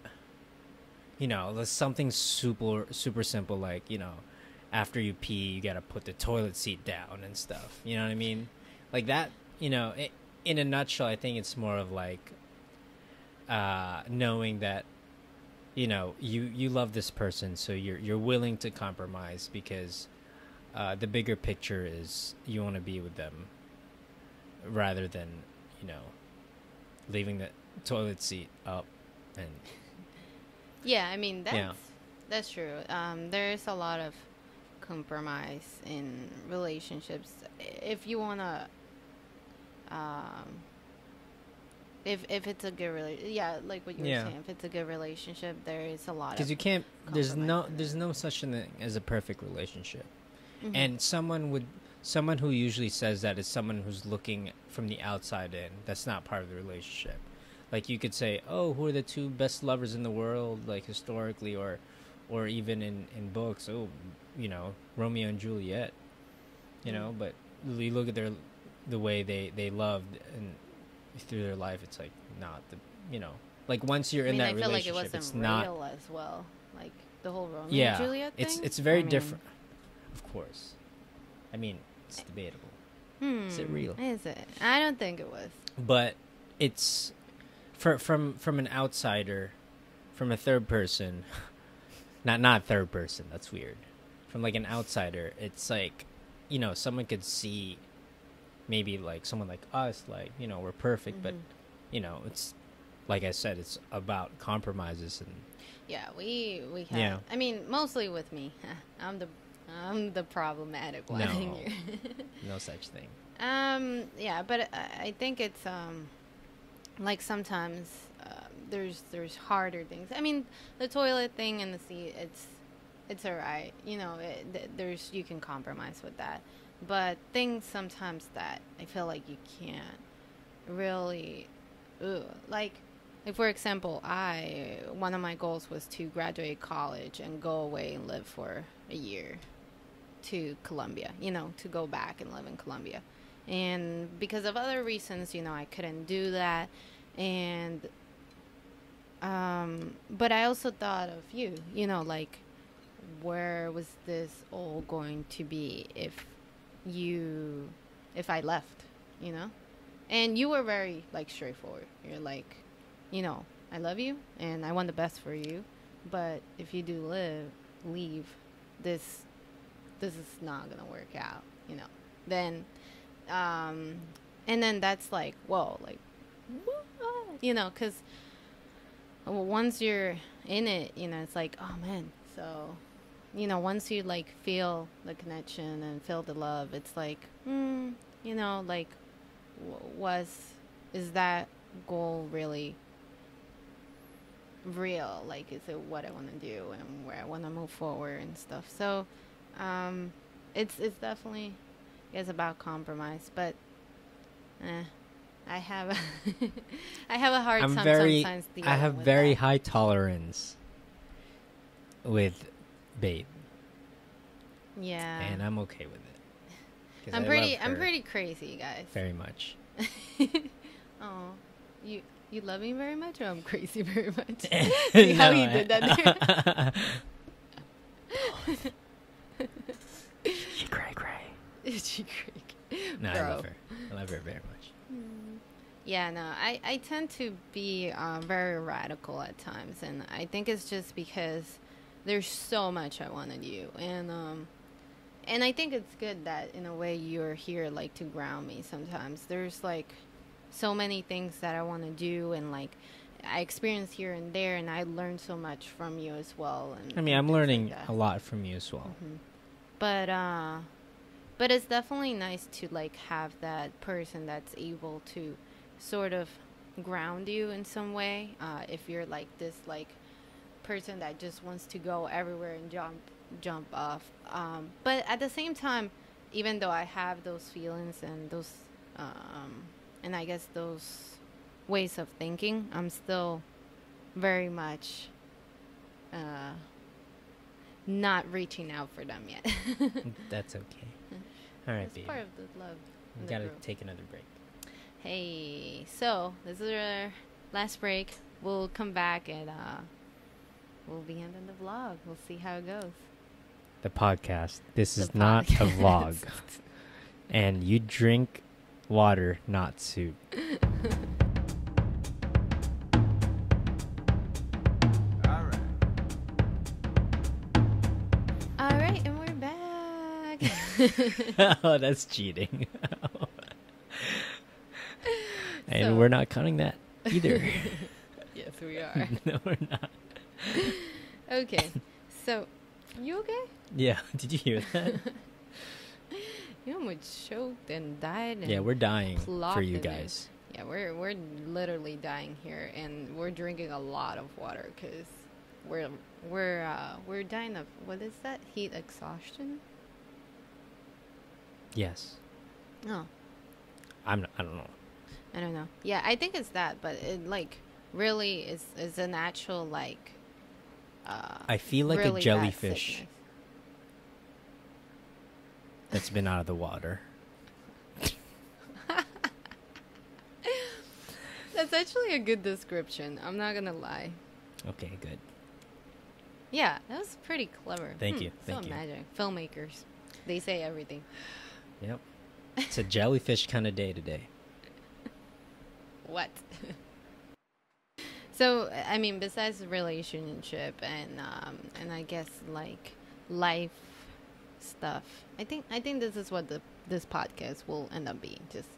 you know something super super simple like you know after you pee you gotta put the toilet seat down and stuff you know what i mean like that you know it, in a nutshell i think it's more of like uh knowing that you know you you love this person so you're you're willing to compromise because uh, the bigger picture is you want to be with them rather than you know leaving the toilet seat up and Yeah, I mean that's Yeah. that's true. Um, there's a lot of compromise in relationships. If you wanna, um, if if it's a good rela- yeah, like what you were Yeah. saying, if it's a good relationship, there is a lot because you can't there's no there's no such thing as a perfect relationship Mhm. and someone would someone who usually says that is someone who's looking from the outside in that's not part of the relationship like you could say oh who are the two best lovers in the world like historically or or even in in books oh you know romeo and juliet you know but you look at their the way they they loved and through their life it's like not the you know like once you're I in mean, that I feel like it relationship wasn't it's not real as well, like the whole Romeo yeah and Juliet thing. it's it's very I mean, different of course i mean it's debatable Hmm, Is it real? Is it? I don't think it was. but it's for from from an outsider from a third person <laughs> not not third person that's weird from like an outsider it's like you know someone could see maybe like someone like us like you know we're perfect but Mhm. you know it's like i said it's about compromises and Yeah, we we had. Yeah. I mean, mostly with me. <laughs> I'm the I'm the problematic one No. here. <laughs> no such thing um. Yeah, but I, I think it's um, like sometimes there's there's harder things. I mean, the toilet thing and the seat. It's it's alright. You know, it, there's you can compromise with that. but things sometimes that I feel like you can't really, ugh, like, like for example, I one of my goals was to graduate college and go away and live for a year to Colombia, you know, to go back and live in Colombia. And because of other reasons, you know, I couldn't do that. And um but I also thought of you, you know, like where was this all going to be if you if I left, you know? And you were very like straightforward. You're like, you know, I love you and I want the best for you, but if you do live leave, this this is not gonna work out, you know. Then um and then that's like, whoa, like what? you know, because once you're in it, you know, it's like, oh man, so you know, once you like feel the connection and feel the love, it's like, mm, you know, like, was is that goal really real? Like, is it what I want to do and where I want to move forward and stuff? So, um, it's it's definitely it's about compromise, but eh, I have a <laughs> I have a hard I'm time very. sometimes. I have very that. high tolerance with bait, yeah. and I'm okay with it. <laughs> I'm I pretty I'm pretty crazy, guys. very much. <laughs> oh, you you love me very much, or I'm crazy very much. See how you I- did that she cray cray. she Creek. No, I love her. I love her very much. Yeah, no, I, I tend to be uh, very radical at times, and I think it's just because there's so much I want to do, and um, and I think it's good that in a way you're here like to ground me. Sometimes there's like so many things that I want to do, and like I experience here and there, and I learn so much from you as well. And I mean, I'm things like learning a lot from you as well. Mhm. But uh but it's definitely nice to like have that person that's able to sort of ground you in some way. Uh if you're like this like person that just wants to go everywhere and jump jump off. Um but at the same time, even though I have those feelings and those um and I guess those ways of thinking, I'm still very much uh not reaching out for them yet. <laughs> That's okay. <laughs> All right, It's baby. part of the love. We gotta group. take another break. Hey, so this is our last break. We'll come back and uh, we'll be ending the vlog. We'll see how it goes. The podcast. This The is not a vlog. <laughs> And you drink water, not soup. All right. All right, and we're back. <laughs> oh, that's cheating. <laughs> and So- we're not counting that either. <laughs> yes, we are. <laughs> no, we're not. Okay, so you okay? Yeah, <laughs> did you hear that? You almost choked and died. And yeah, we're dying for you guys. Yeah, we're we're literally dying here, and we're drinking a lot of water because we're we're uh, we're dying of what is that heat exhaustion? Yes. Oh, I'm I don't know. I don't know. Yeah, I think it's that, but it like really is is an actual like. Uh, I feel like really a jellyfish that's been out of the water. <laughs> That's actually a good description. I'm not gonna lie. Okay, good. Yeah, that was pretty clever. Thank Hmm, you, so thank you. magic. Filmmakers, they say everything. Yep. <laughs> It's a jellyfish kind of day today. What? <laughs> so I mean, besides relationship and um, and I guess like life stuff, I think I think this is what the this podcast will end up being, just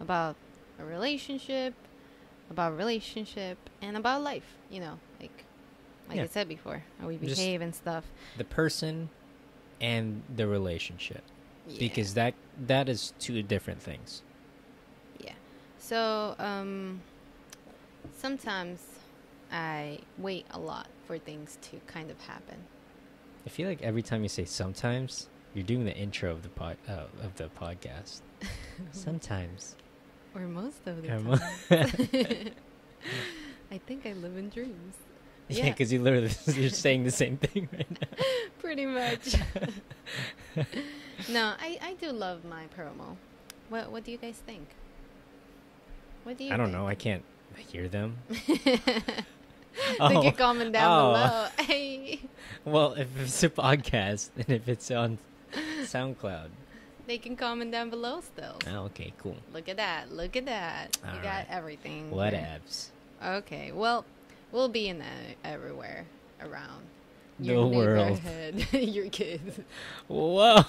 about a relationship, about relationship, and about life. You know, like like Yeah. I said before, how we Just- behave and stuff. The person and the relationship. Yeah. Because that that is two different things. Yeah. So, um, sometimes I wait a lot for things to kind of happen. I feel like every time you say sometimes, You're doing the intro of the pod uh, of the podcast. <laughs> Sometimes. or most of the Or mo- time. <laughs> I think I live in dreams. <laughs> Yeah, Yeah. because you literally you're saying the same thing right now. Pretty much. no, I, I do love my promo. What what do you guys think? What do you I don't think? know. I can't hear them. <laughs> <laughs> they Oh. can comment down Oh. below. <laughs> Hey, Well, if it's a podcast and if it's on SoundCloud. they can comment down below still. Oh, okay, cool. Look at that. Look at that. you All got everything. What abs? Okay. Well, we'll be in the, everywhere around The world. your kids. Whoa!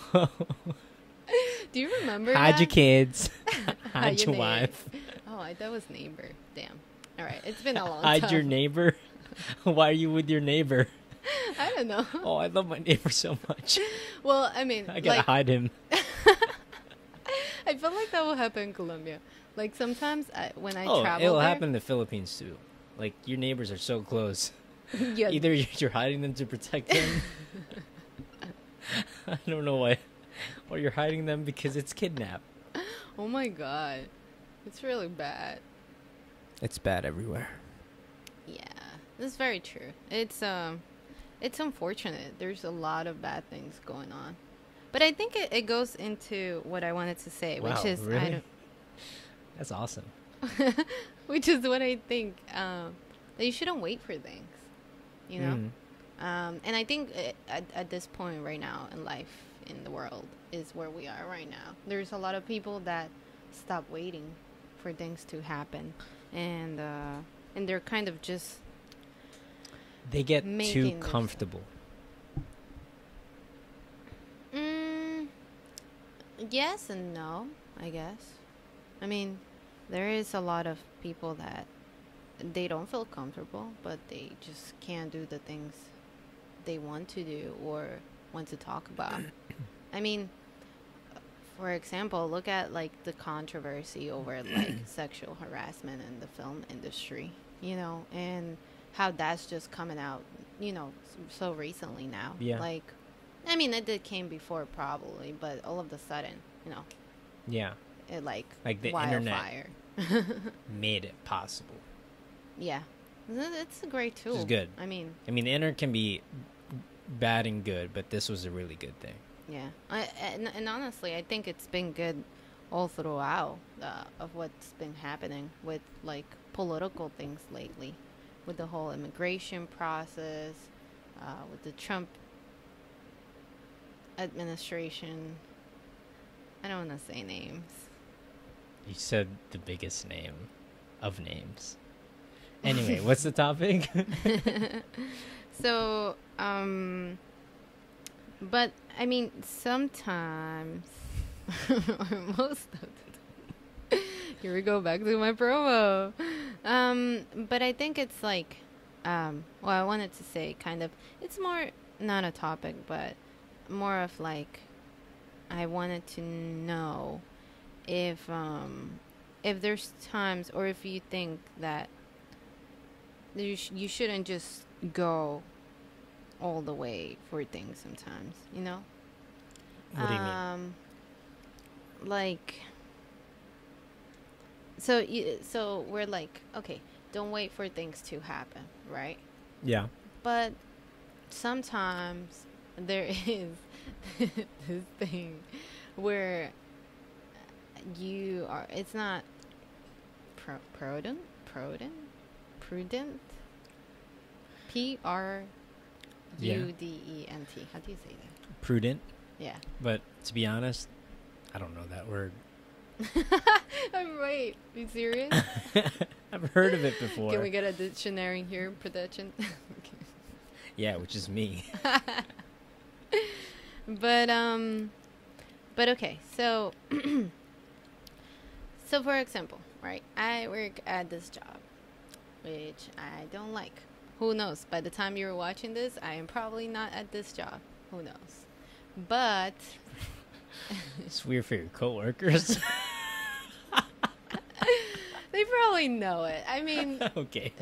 Do you remember? Hide your kids. Hide Hide your your wife. Oh, I thought it was neighbor. Damn. All right. It's been a long time. <laughs> Hide time. your neighbor. <laughs> Why are you with your neighbor? <laughs> I don't know. Oh, I love my neighbor so much. Well, I mean, I gotta like, hide him. I feel like that will happen in Colombia. Like sometimes I, when I oh, travel, it'll there, happen in the Philippines too. Like your neighbors are so close. yeah, Either you're hiding them to protect them. I don't know why, or you're hiding them because it's kidnap. Oh my god, it's really bad. It's bad everywhere. Yeah, that's very true. It's um, it's unfortunate. There's a lot of bad things going on, but I think it, it goes into what I wanted to say, Wow, which is I really? don't, <laughs> That's awesome. <laughs> which is what I think um, that you shouldn't wait for things, you know. Mm. Um, and I think it, at, at this point right now in life in the world is where we are right now. There's a lot of people that stop waiting for things to happen, and uh, and they're kind of just They get too comfortable. mm, yes and no. I guess. I mean, there is a lot of people that they don't feel comfortable, but they just can't do the things they want to do or want to talk about. <coughs> I mean, for example, look at like the controversy over <clears throat> like sexual harassment in the film industry, you know, and how that's just coming out, you know, so recently now. Yeah. Like, I mean, it did came before probably, but all of a sudden, you know, Yeah, it like like the internet <laughs> made it possible. yeah, it's a great tool. is good. I mean, I mean, the internet can be bad and good, but this was a really good thing. Yeah, I, and, and honestly, I think it's been good all throughout uh, of what's been happening with like political things lately, with the whole immigration process, uh, with the Trump administration. I don't want to say names. You said the biggest name of names. Anyway, what's the topic? <laughs> So, um, but I mean, sometimes, <laughs> most of the time, here we go back to my promo. Um, but I think it's like, um, well, I wanted to say kind of, it's more not a topic, but more of like, I wanted to know if, um, if there's times, or if you think that you sh- you shouldn't just go all the way for things sometimes, you know? what do you mean? um, Like, so you, so we're like, okay, don't wait for things to happen, right? Yeah. But sometimes there <laughs> is this thing where you are. It's not pro- prudent, prudent, prudent. P R U D E N T. How do you say that? Prudent, Yeah. but to be honest, I don't know that word. <laughs> I'm right. You serious? <laughs> I've heard of it before. Can we get a dictionary here? Production. <laughs> yeah, which is me. but um but okay so <clears throat> so for example right i work at this job which i don't like who knows by the time you're watching this i am probably not at this job who knows but <laughs> It's weird for your coworkers. <laughs> they probably know it. I mean, <laughs> okay.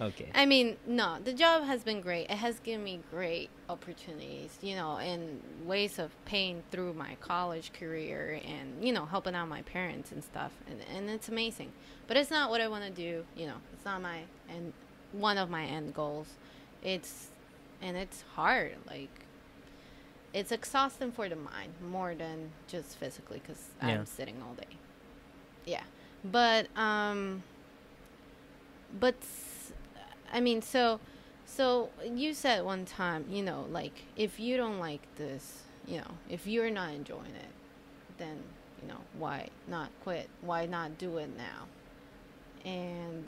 Okay. I mean, no, the job has been great. It has given me great opportunities, you know, and ways of paying through my college career and, you know, helping out my parents and stuff. And, and it's amazing. But it's not what I want to do, you know, it's not my and one of my end goals. It's, and it's hard. Like, it's exhausting for the mind more than just physically because Yeah. I'm sitting all day. Yeah. But, um, but I mean, so so you said one time, you know, like if you don't like this, you know, if you're not enjoying it, then you know why not quit? Why not do it now? And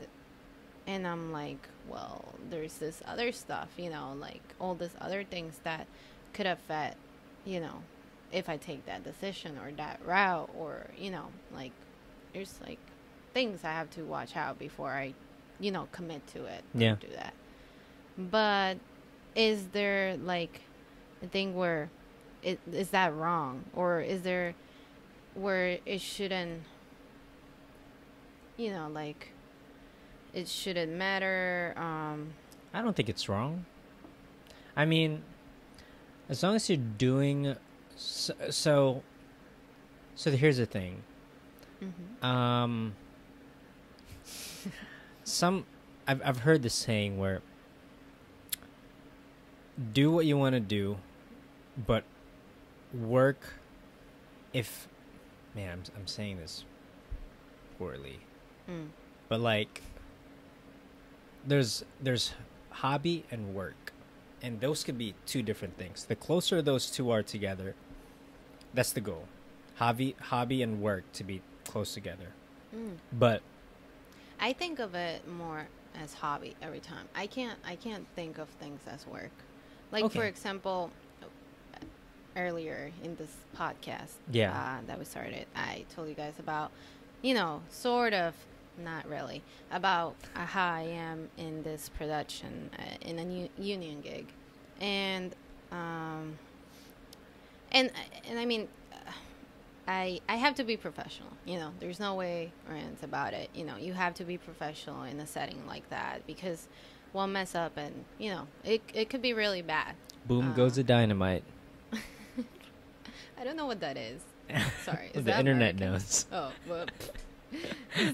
and I'm like, well, there's this other stuff, you know, like all this other things that could affect, you know, if I take that decision or that route, or you know, like there's like things I have to watch out before I, you know, commit to it. Yeah. Do that. But is there like a thing where it is that wrong, or is there where it shouldn't, you know, like it shouldn't matter? Um, I don't think it's wrong. I mean, as long as you're doing so, so so here's the thing. mhm. Um some I've I've heard the saying where do what you want to do but work if man I'm I'm saying this poorly Mm. but like there's there's hobby and work and those could be two different things the closer those two are together that's the goal hobby hobby and work to be close together Mm. but I think of it more as hobby every time. I can't I can't think of things as work. Like for example, earlier in this podcast Yeah. uh, that we started, I told you guys about, you know, sort of, not really, about uh, how I am in this production uh, in a u- union gig, and um, and and I mean. uh, I I have to be professional. You know, there's no way around about it. You know, you have to be professional in a setting like that because one mess up and you know it it could be really bad. boom Uh, goes the dynamite <laughs> I don't know what that is. <laughs> Sorry, is the internet American? knows Oh, well,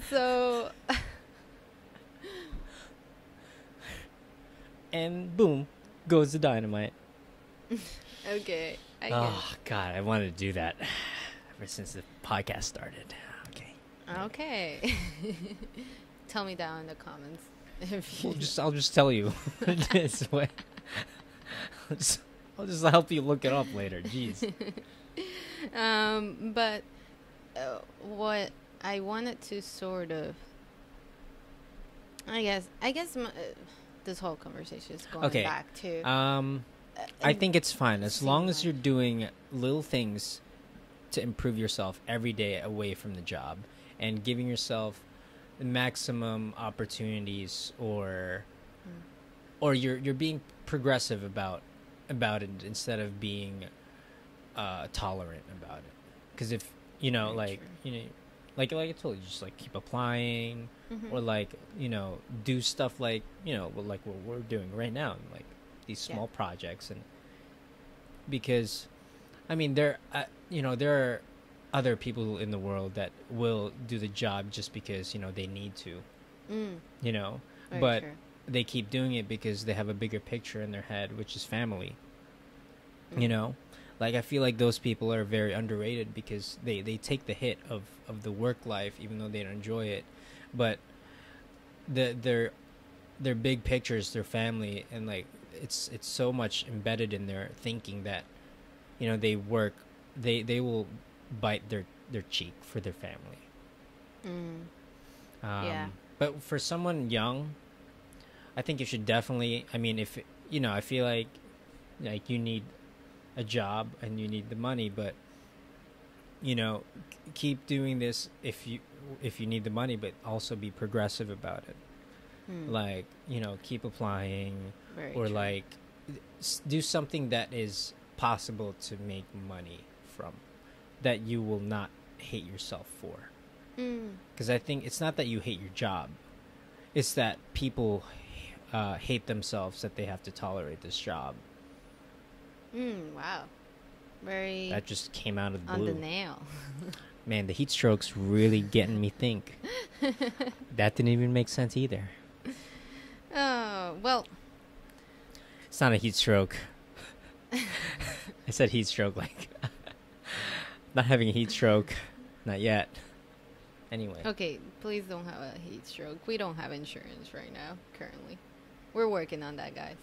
so and boom goes the dynamite okay, I oh god i wanted to do that ever since the podcast started okay Okay. <laughs> Tell me down in the comments if you Well, just I'll just tell you <laughs> this way. I'll just, I'll just help you look it up later. Jeez. <laughs> um, but uh, what I wanted to sort of, I guess, I guess my, uh, this whole conversation is going Okay, back to. Um, uh, I think it's fine as long as you're doing little things to improve yourself every day away from the job and giving yourself the maximum opportunities or Mm. or you're you're being progressive about about it instead of being uh, tolerant about it. Because if you know, Very like true. you know, like like I told you, just like keep applying Mhm. or like you know do stuff like you know like what we're doing right now like these Yeah. small projects and because i mean there uh, you know there are other people in the world that will do the job just because you know they need to Mm, you know very but true. they keep doing it because they have a bigger picture in their head which is family you Mm. know like i feel like those people are very underrated because they they take the hit of of the work life even though they don't enjoy it but the their their big pictures their family and like it's it's so much embedded in their thinking that you know they work they they will bite their their cheek for their family Mm, um, Yeah. But for someone young, I think you should definitely. I mean, if you know, I feel like like you need a job and you need the money, but you know, keep doing this if you if you need the money, but also be progressive about it. mm, Like you know, keep applying very or true. like do something that is possible to make money from that you will not hate yourself for Mm. because I think it's not that you hate your job, it's that people uh, hate themselves that they have to tolerate this job. Mm, wow. Very That just came out of the on blue. the nail. <laughs> Man, the heat stroke's really getting me think. <laughs> that didn't even make sense either. oh, well, It's not a heat stroke. <laughs> I said heat stroke like not having a heat stroke, not yet. Anyway, okay, please don't have a heat stroke. We don't have insurance right now, currently. We're working on that, guys.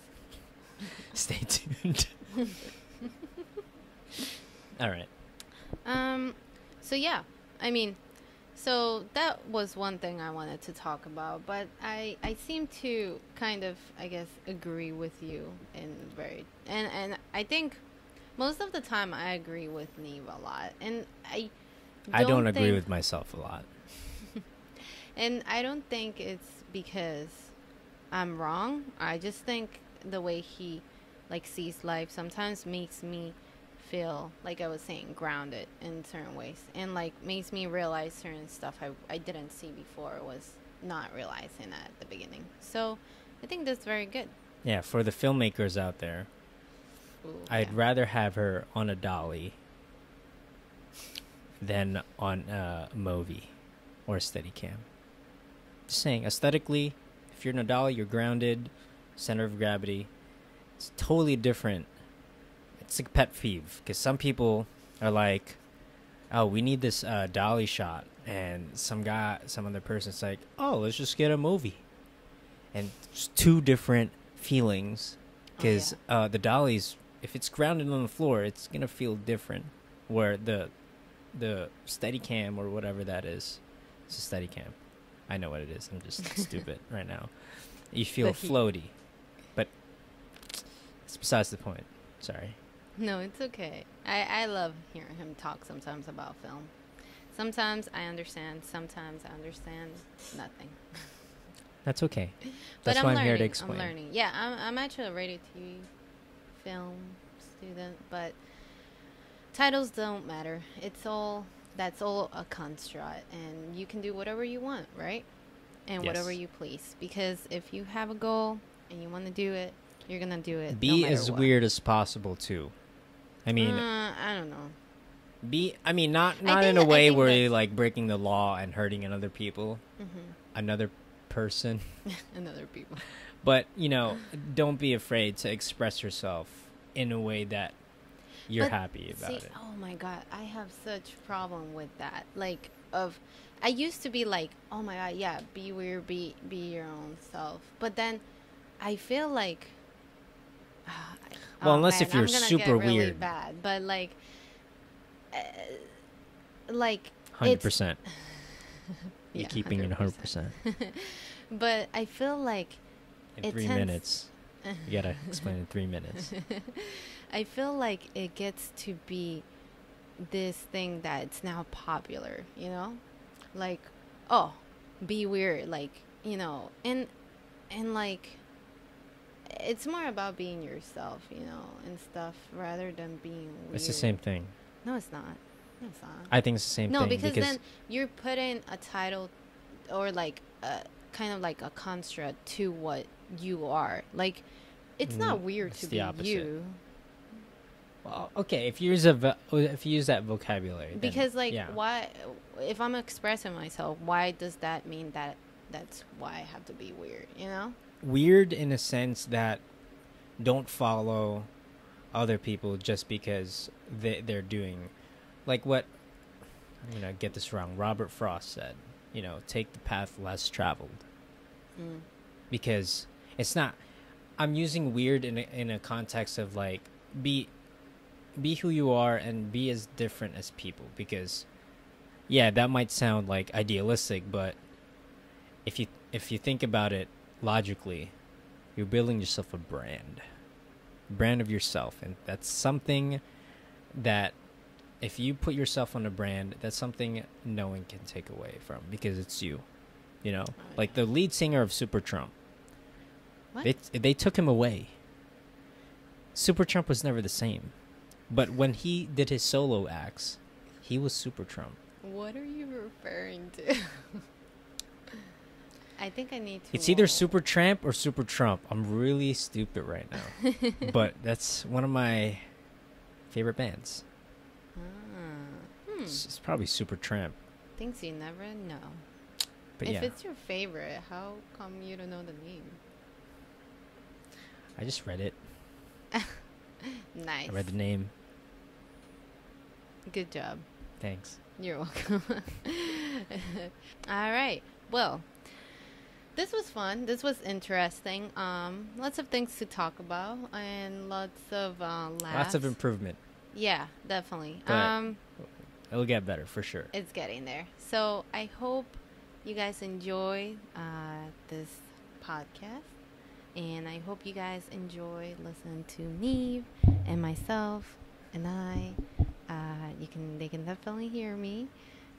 <laughs> stay tuned. <laughs> All right. Um, so yeah, I mean, so that was one thing I wanted to talk about, but I I seem to kind of I guess agree with you in very and and I think most of the time I agree with Nyv a lot, and I I don't agree with myself a lot. <laughs> and I don't think it's because I'm wrong. I just think the way he like sees life sometimes makes me feel like I was saying grounded in certain ways and like makes me realize certain stuff I, I didn't see before was not realizing at the beginning. So I think that's very good. Yeah, for the filmmakers out there, Ooh, I'd yeah. rather have her on a dolly than on a MoVI or a Steadicam. Just saying, aesthetically, if you're in a dolly, you're grounded, center of gravity. It's totally different. It's like a pet peeve because some people are like, "Oh, we need this uh, dolly shot," and some guy, some other person's like, "Oh, let's just get a MoVI," and just two different feelings Oh, because uh, the dollies, if it's grounded on the floor, it's gonna feel different. Where the the Steadicam or whatever that is, it's a Steadicam. I know what it is. I'm just <laughs> stupid right now. You feel floaty, it's besides the point. Sorry. No, it's okay. I, I love hearing him talk sometimes about film. Sometimes I understand, sometimes I understand nothing. That's okay. <laughs> But That's I'm why I'm learning. here to explain. I'm learning. Yeah, I'm, I'm actually a radio TV film student, but titles don't matter. It's all that's all a construct, and you can do whatever you want, right? And whatever you please. Because if you have a goal and you want to do it, you're gonna do it. Be matter as what. weird as possible too. I mean, Uh, I don't know. be. I mean, not not think in a way where you're like breaking the law and hurting another people, hmm another person. <laughs> and other people. But you know, don't be afraid to express yourself in a way that you're But happy about See, it. oh my god, I have such problem with that. Like of I used to be like, "Oh my god, yeah, be weird, be be your own self." But then I feel like Well, oh, unless man, if you're I'm super really weird. bad, but like uh, like hundred percent. <sighs> You're yeah, keeping it hundred percent. <laughs> but I feel like In It three tends- minutes. You gotta <laughs> explain in three minutes. <laughs> I feel like it gets to be this thing that's now popular, you know? Like, oh, be weird, like, you know, and and like it's more about being yourself, you know, and stuff rather than being weird. It's the same thing. No, it's not. No, it's not. I think it's the same no, thing No, because, then you're putting a title or like a kind of like a construct to what you are. Like it's not Mm, weird it's to the be opposite. you. well, okay, if you use a vo- if you use that vocabulary, then, because like yeah. why if i'm expressing myself why does that mean that that's why i have to be weird you know weird in a sense that don't follow other people just because they they're doing like what I'm gonna get this wrong. Robert Frost said, you know, take the path less traveled mm. because it's not. I'm using weird in a, in a context of like be be who you are and be as different as people because yeah, that might sound like idealistic, but if you if you think about it logically, you're building yourself a brand. Brand of yourself and that's something that if you put yourself on a brand, that's something no one can take away from because it's you. You know, oh, like the lead singer of Super Trump. What? They they took him away. Super Trump was never the same. But when he did his solo acts, he was Super Trump. What are you referring to? <laughs> I think I need to. It's either. Super Tramp or Super Trump. I'm really stupid right now, <laughs> but that's one of my favorite bands. Ah. Hmm. It's, it's probably Super Tramp. Things you never know. But if yeah, it's your favorite, how come you don't know the name? I just read it. <laughs> Nice. I read the name. Good job. Thanks. You're <laughs> welcome. All right. Well, this was fun. This was interesting. Um, lots of things to talk about and lots of uh, laughs. Lots of improvement. yeah, definitely. But- um, It'll get better for sure. it's getting there. So I hope you guys enjoy uh, this podcast, and I hope you guys enjoy listening to Nyv and myself and I. Uh, you can they can definitely hear me,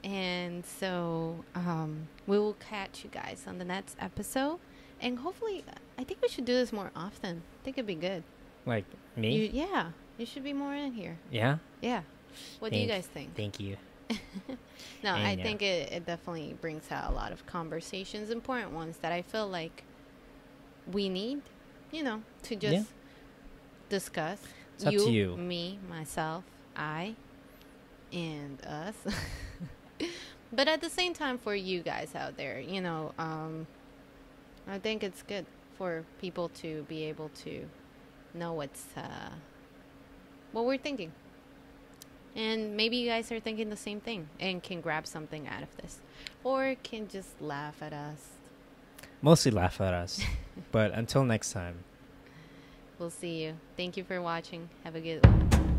and so um, we will catch you guys on the next episode, and hopefully I think we should do this more often. I think it'd be good. Like me? You, yeah, you should be more in here. yeah. Yeah. What do you guys think? Thank you. <laughs> No, I yeah. think it, it definitely brings out a lot of conversations, important ones that I feel like we need, you know, to just Yeah. discuss. It's up to you. me, myself, I, and us. <laughs> but at the same time, for you guys out there, you know, um, I think it's good for people to be able to know what's uh, what we're thinking. And maybe you guys are thinking the same thing and can grab something out of this. Or can just laugh at us. Mostly laugh at us. but until next time. <laughs> We'll see you. Thank you for watching. Have a good one.